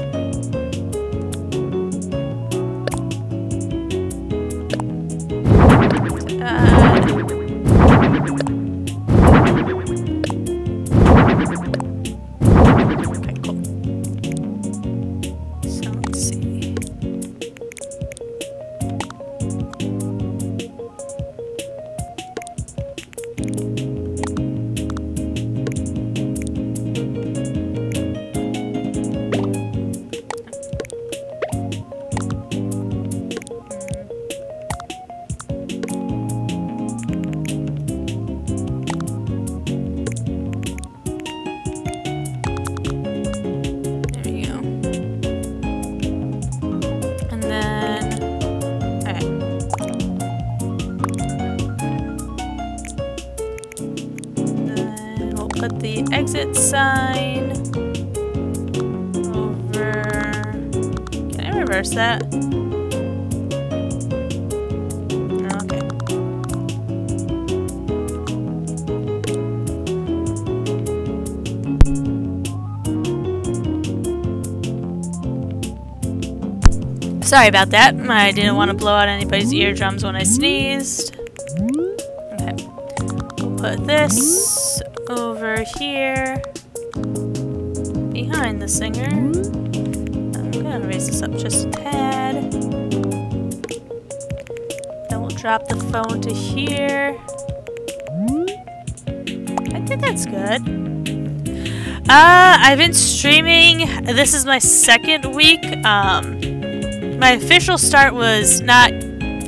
Sorry about that. I didn't want to blow out anybody's eardrums when I sneezed. Okay. We'll put this over here behind the singer. I'm gonna raise this up just a tad. Then we'll drop the phone to here. I think that's good. Uh, I've been streaming. This is my second week. Um, my official start was not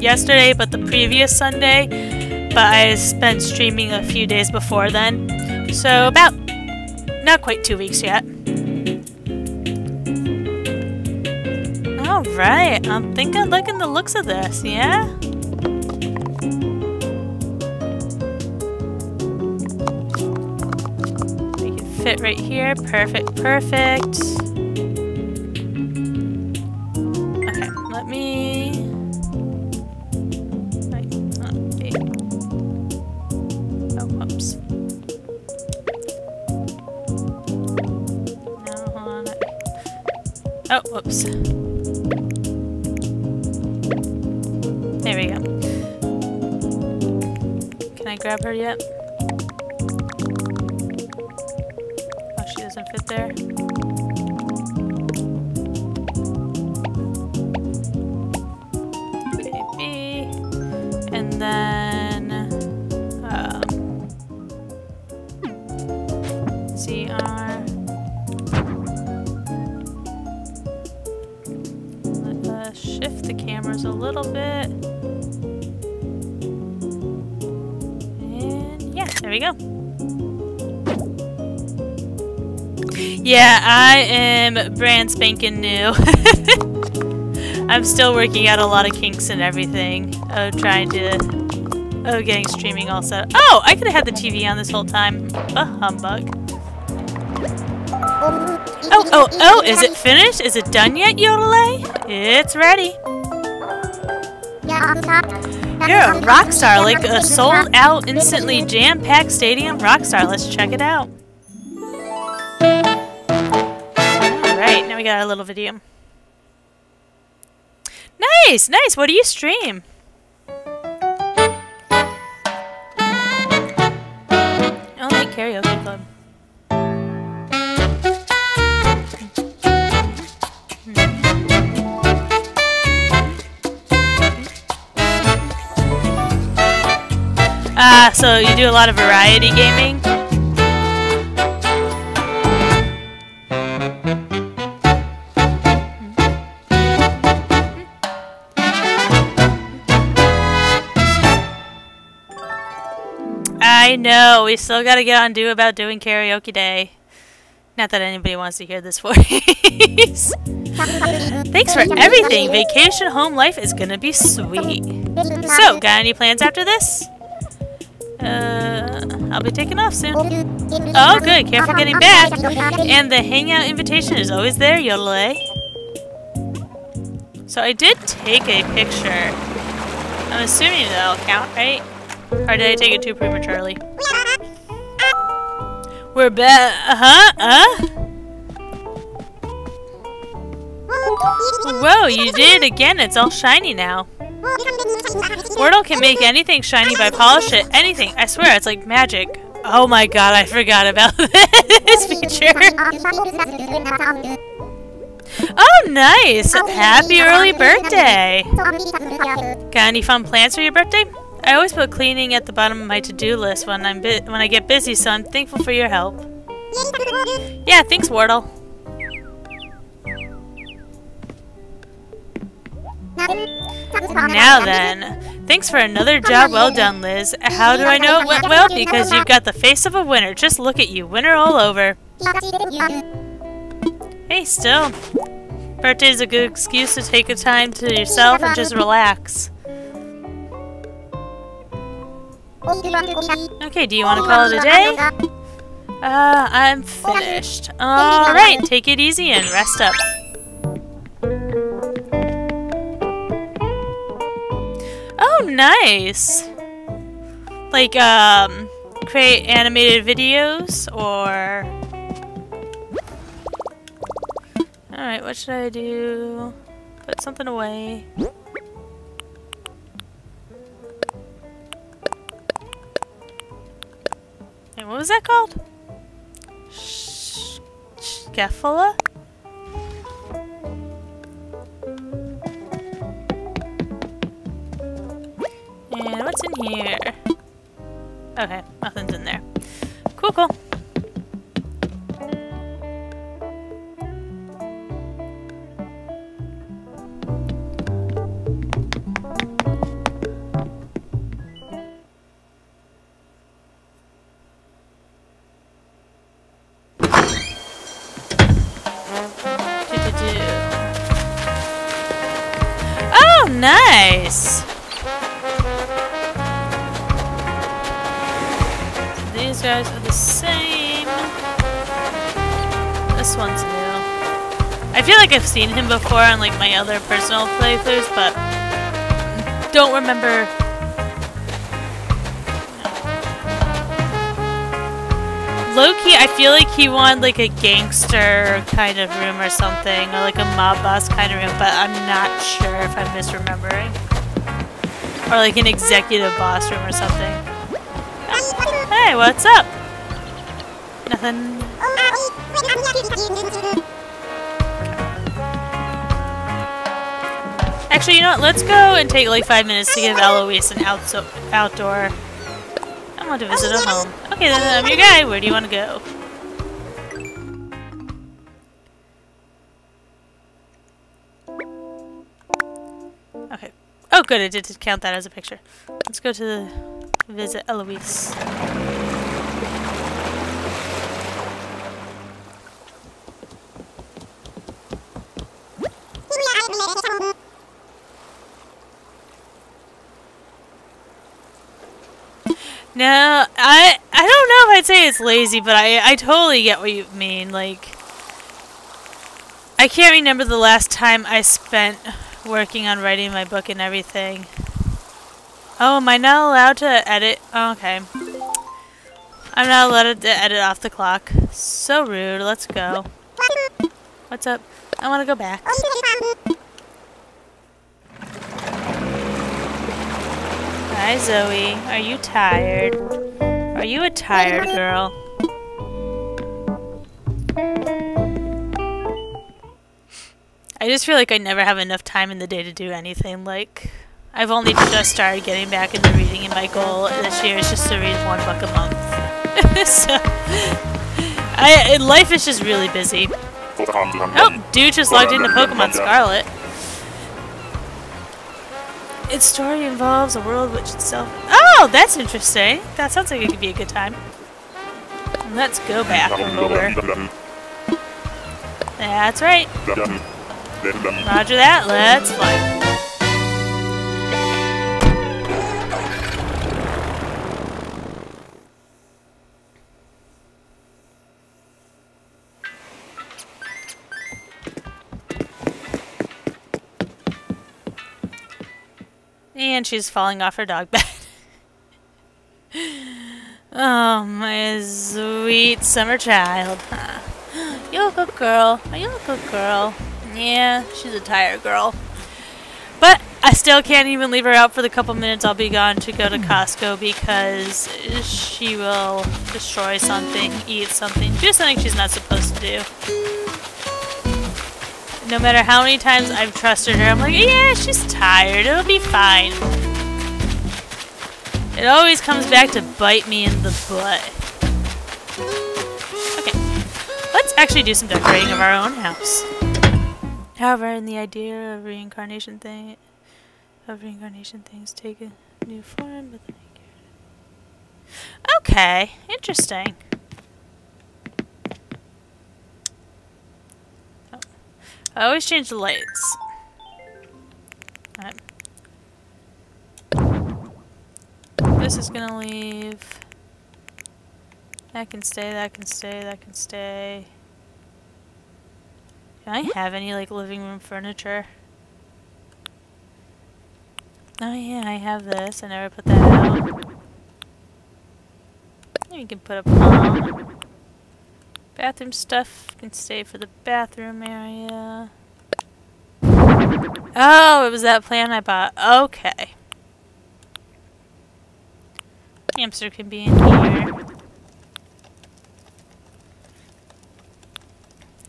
yesterday, but the previous Sunday. But I spent streaming a few days before then. So about not quite two weeks yet. Alright, I'm thinking liking the looks of this, yeah? Fit right here. Perfect, perfect. Her yet? I am brand spanking new. I'm still working out a lot of kinks and everything Oh, trying to oh getting streaming all set. Oh, I could have had the TV on this whole time. A humbug. Oh, oh, oh, is it finished? Is it done yet, Yodelay? It's ready. You're a rock star, like a sold out, instantly jam packed stadium rock star. Let's check it out. Alright, now we got our little video. Nice, nice. What do you stream? I like karaoke club. Ah, uh, so you do a lot of variety gaming? Know, we still gotta get on do about doing karaoke day. Not that anybody wants to hear this voice. Thanks for everything. Vacation home life is gonna be sweet. So, got any plans after this? Uh, I'll be taking off soon. Oh, good. Careful getting back. And the hangout invitation is always there, Yodelay. So I did take a picture. I'm assuming that'll count, right? Or did I take it too prematurely? We're back. Uh-huh. Uh? Whoa, you did it again. It's all shiny now. Wardell can make anything shiny by polish it. Anything. I swear, it's like magic. Oh my god, I forgot about this feature. Oh, nice! Happy early birthday! Got any fun plans for your birthday? I always put cleaning at the bottom of my to-do list when I'm when I get busy, so I'm thankful for your help. Yeah, thanks, Wardell. Now then, thanks for another job well done, Liz. How do I know it went well? Because you've got the face of a winner. Just look at you, winner all over. Hey, still. Birthday's a good excuse to take a time to yourself and just relax. Okay, do you want to call it a day? Uh, I'm finished. Alright, take it easy and rest up. Oh, nice! Like, um, create animated videos, or... Alright, what should I do? Put something away. What was that called? Scapula? And what's in here? Okay, nothing's in there. Cool, cool. Feel like I've seen him before on like my other personal playthroughs, but don't remember Low-key, I feel like he wanted like a gangster kind of room or something, or like a mob boss kind of room, but I'm not sure if I'm misremembering. Or like an executive boss room or something. Hey, what's up? Nothing. Actually, you know what? Let's go and take like five minutes to give Eloise an out outdoor I want to visit a home. Okay, then um, I'm your guy. Where do you want to go? Okay. Oh, good. I did count that as a picture. Let's go to the visit Eloise. No, I I don't know if I'd say it's lazy, but I I totally get what you mean. Like, I can't remember the last time I spent working on writing my book and everything. Oh, am I not allowed to edit? Oh, okay. I'm not allowed to edit off the clock. So rude. Let's go. What's up? I want to go back. Hi, Zoe. Are you tired? Are you a tired girl? I just feel like I never have enough time in the day to do anything. Like, I've only just started getting back into reading, and my goal this year is just to read one book a month. so, I, life is just really busy. Oh, dude just logged into Pokemon Scarlet. Its story involves a world which itself... Oh, that's interesting. That sounds like it could be a good time. Let's go back over. That's right. Roger that. Let's fly. And she's falling off her dog bed. oh, my sweet summer child. you're a good girl. Are you a good girl? Yeah, she's a tired girl. But I still can't even leave her out for the couple minutes I'll be gone to go to hmm. Costco because she will destroy something, eat something, do something she's not supposed to do no matter how many times I've trusted her, I'm like, yeah, she's tired. It'll be fine. It always comes back to bite me in the butt. Okay. Let's actually do some decorating of our own house. However, in the idea of reincarnation thing, of reincarnation things take a new form, but Okay, interesting. I always change the lights. Right. This is gonna leave. That can stay, that can stay, that can stay. Can I have any, like, living room furniture? Oh yeah, I have this. I never put that out. You can put a palm. Bathroom stuff can stay for the bathroom area. Oh, it was that plant I bought. Okay. Hamster can be in here.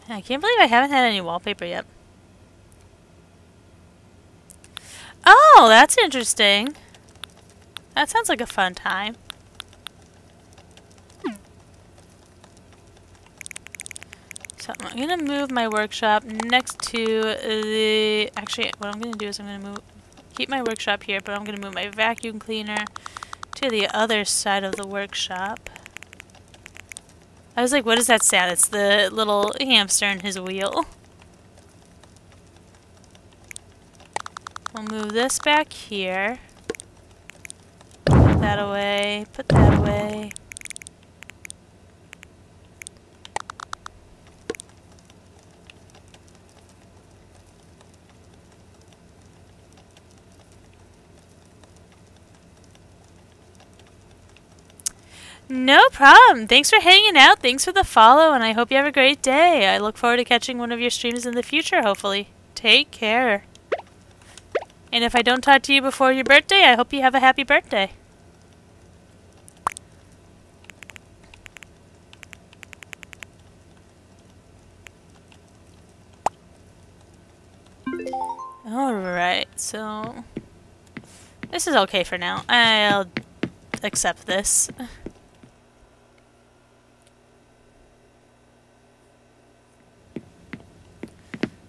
I can't believe I haven't had any wallpaper yet. Oh, that's interesting. That sounds like a fun time. I'm going to move my workshop next to the... Actually, what I'm going to do is I'm going to move... Keep my workshop here, but I'm going to move my vacuum cleaner to the other side of the workshop. I was like, what is that sound? It's the little hamster in his wheel. We'll move this back here. Put that away. Put that away. No problem. Thanks for hanging out. Thanks for the follow, and I hope you have a great day. I look forward to catching one of your streams in the future, hopefully. Take care. And if I don't talk to you before your birthday, I hope you have a happy birthday. Alright, so... This is okay for now. I'll accept this.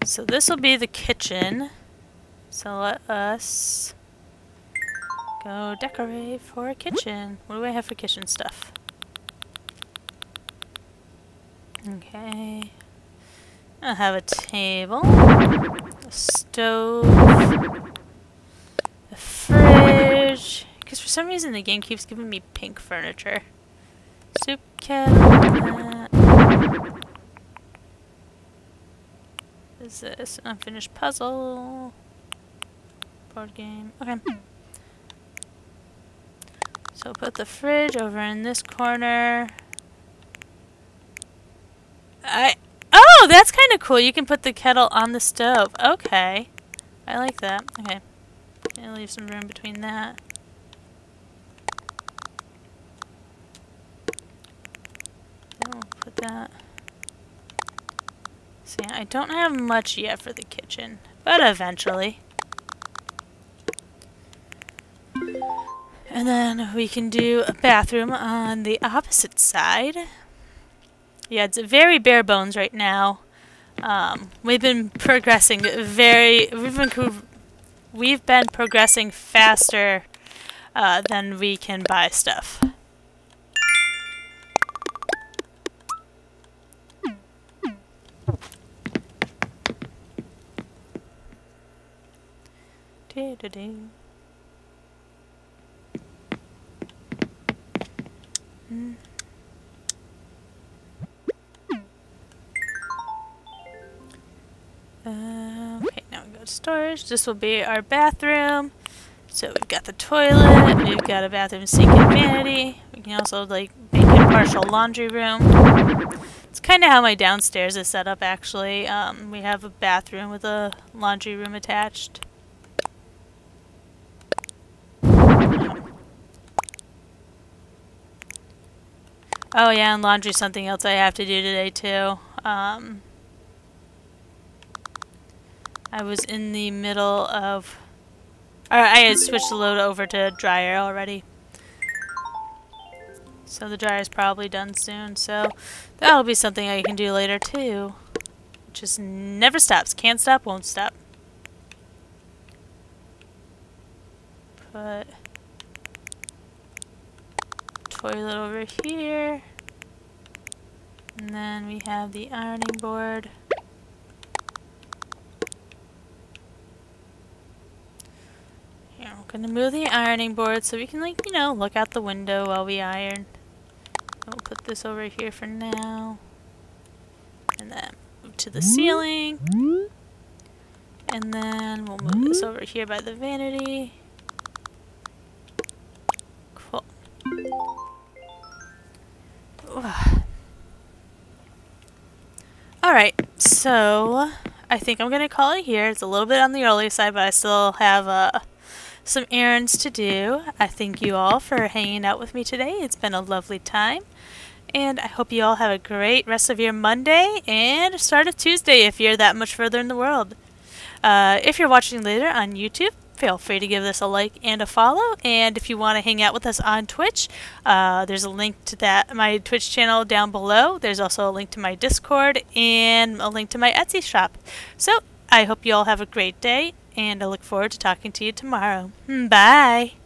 So this will be the kitchen. So let us go decorate for a kitchen. What do I have for kitchen stuff? Okay. I have a table, a stove, a fridge. Because for some reason the game keeps giving me pink furniture. Soup kettle. Is this An unfinished puzzle? Board game. Okay. Hmm. So put the fridge over in this corner. I Oh, that's kind of cool. You can put the kettle on the stove. Okay. I like that. Okay. I'll leave some room between that. Then we'll put that. See, I don't have much yet for the kitchen, but eventually. And then we can do a bathroom on the opposite side. Yeah, it's very bare bones right now. Um, we've been progressing very. We've been we've been progressing faster uh, than we can buy stuff. Uh, okay, now we go to storage. This will be our bathroom. So we've got the toilet, we've got a bathroom sink and vanity. We can also like make a partial laundry room. It's kind of how my downstairs is set up actually. Um, we have a bathroom with a laundry room attached. Oh yeah, and laundry's something else I have to do today too. Um, I was in the middle of... Or I had switched the load over to dryer already. So the dryer's probably done soon, so that'll be something I can do later too. Just never stops. Can't stop, won't stop. Put toilet over here. And then we have the ironing board. Here, we're gonna move the ironing board so we can, like, you know, look out the window while we iron. We'll put this over here for now. And then move to the ceiling. And then we'll move this over here by the vanity. Cool. Alright, so I think I'm going to call it here. It's a little bit on the early side, but I still have. Uh, some errands to do. I thank you all for hanging out with me today. It's been a lovely time. And I hope you all have a great rest of your Monday and start of Tuesday if you're that much further in the world. Uh, if you're watching later on YouTube, feel free to give this a like and a follow. And if you want to hang out with us on Twitch, uh, there's a link to that my Twitch channel down below. There's also a link to my Discord and a link to my Etsy shop. So I hope you all have a great day, and I look forward to talking to you tomorrow. Bye!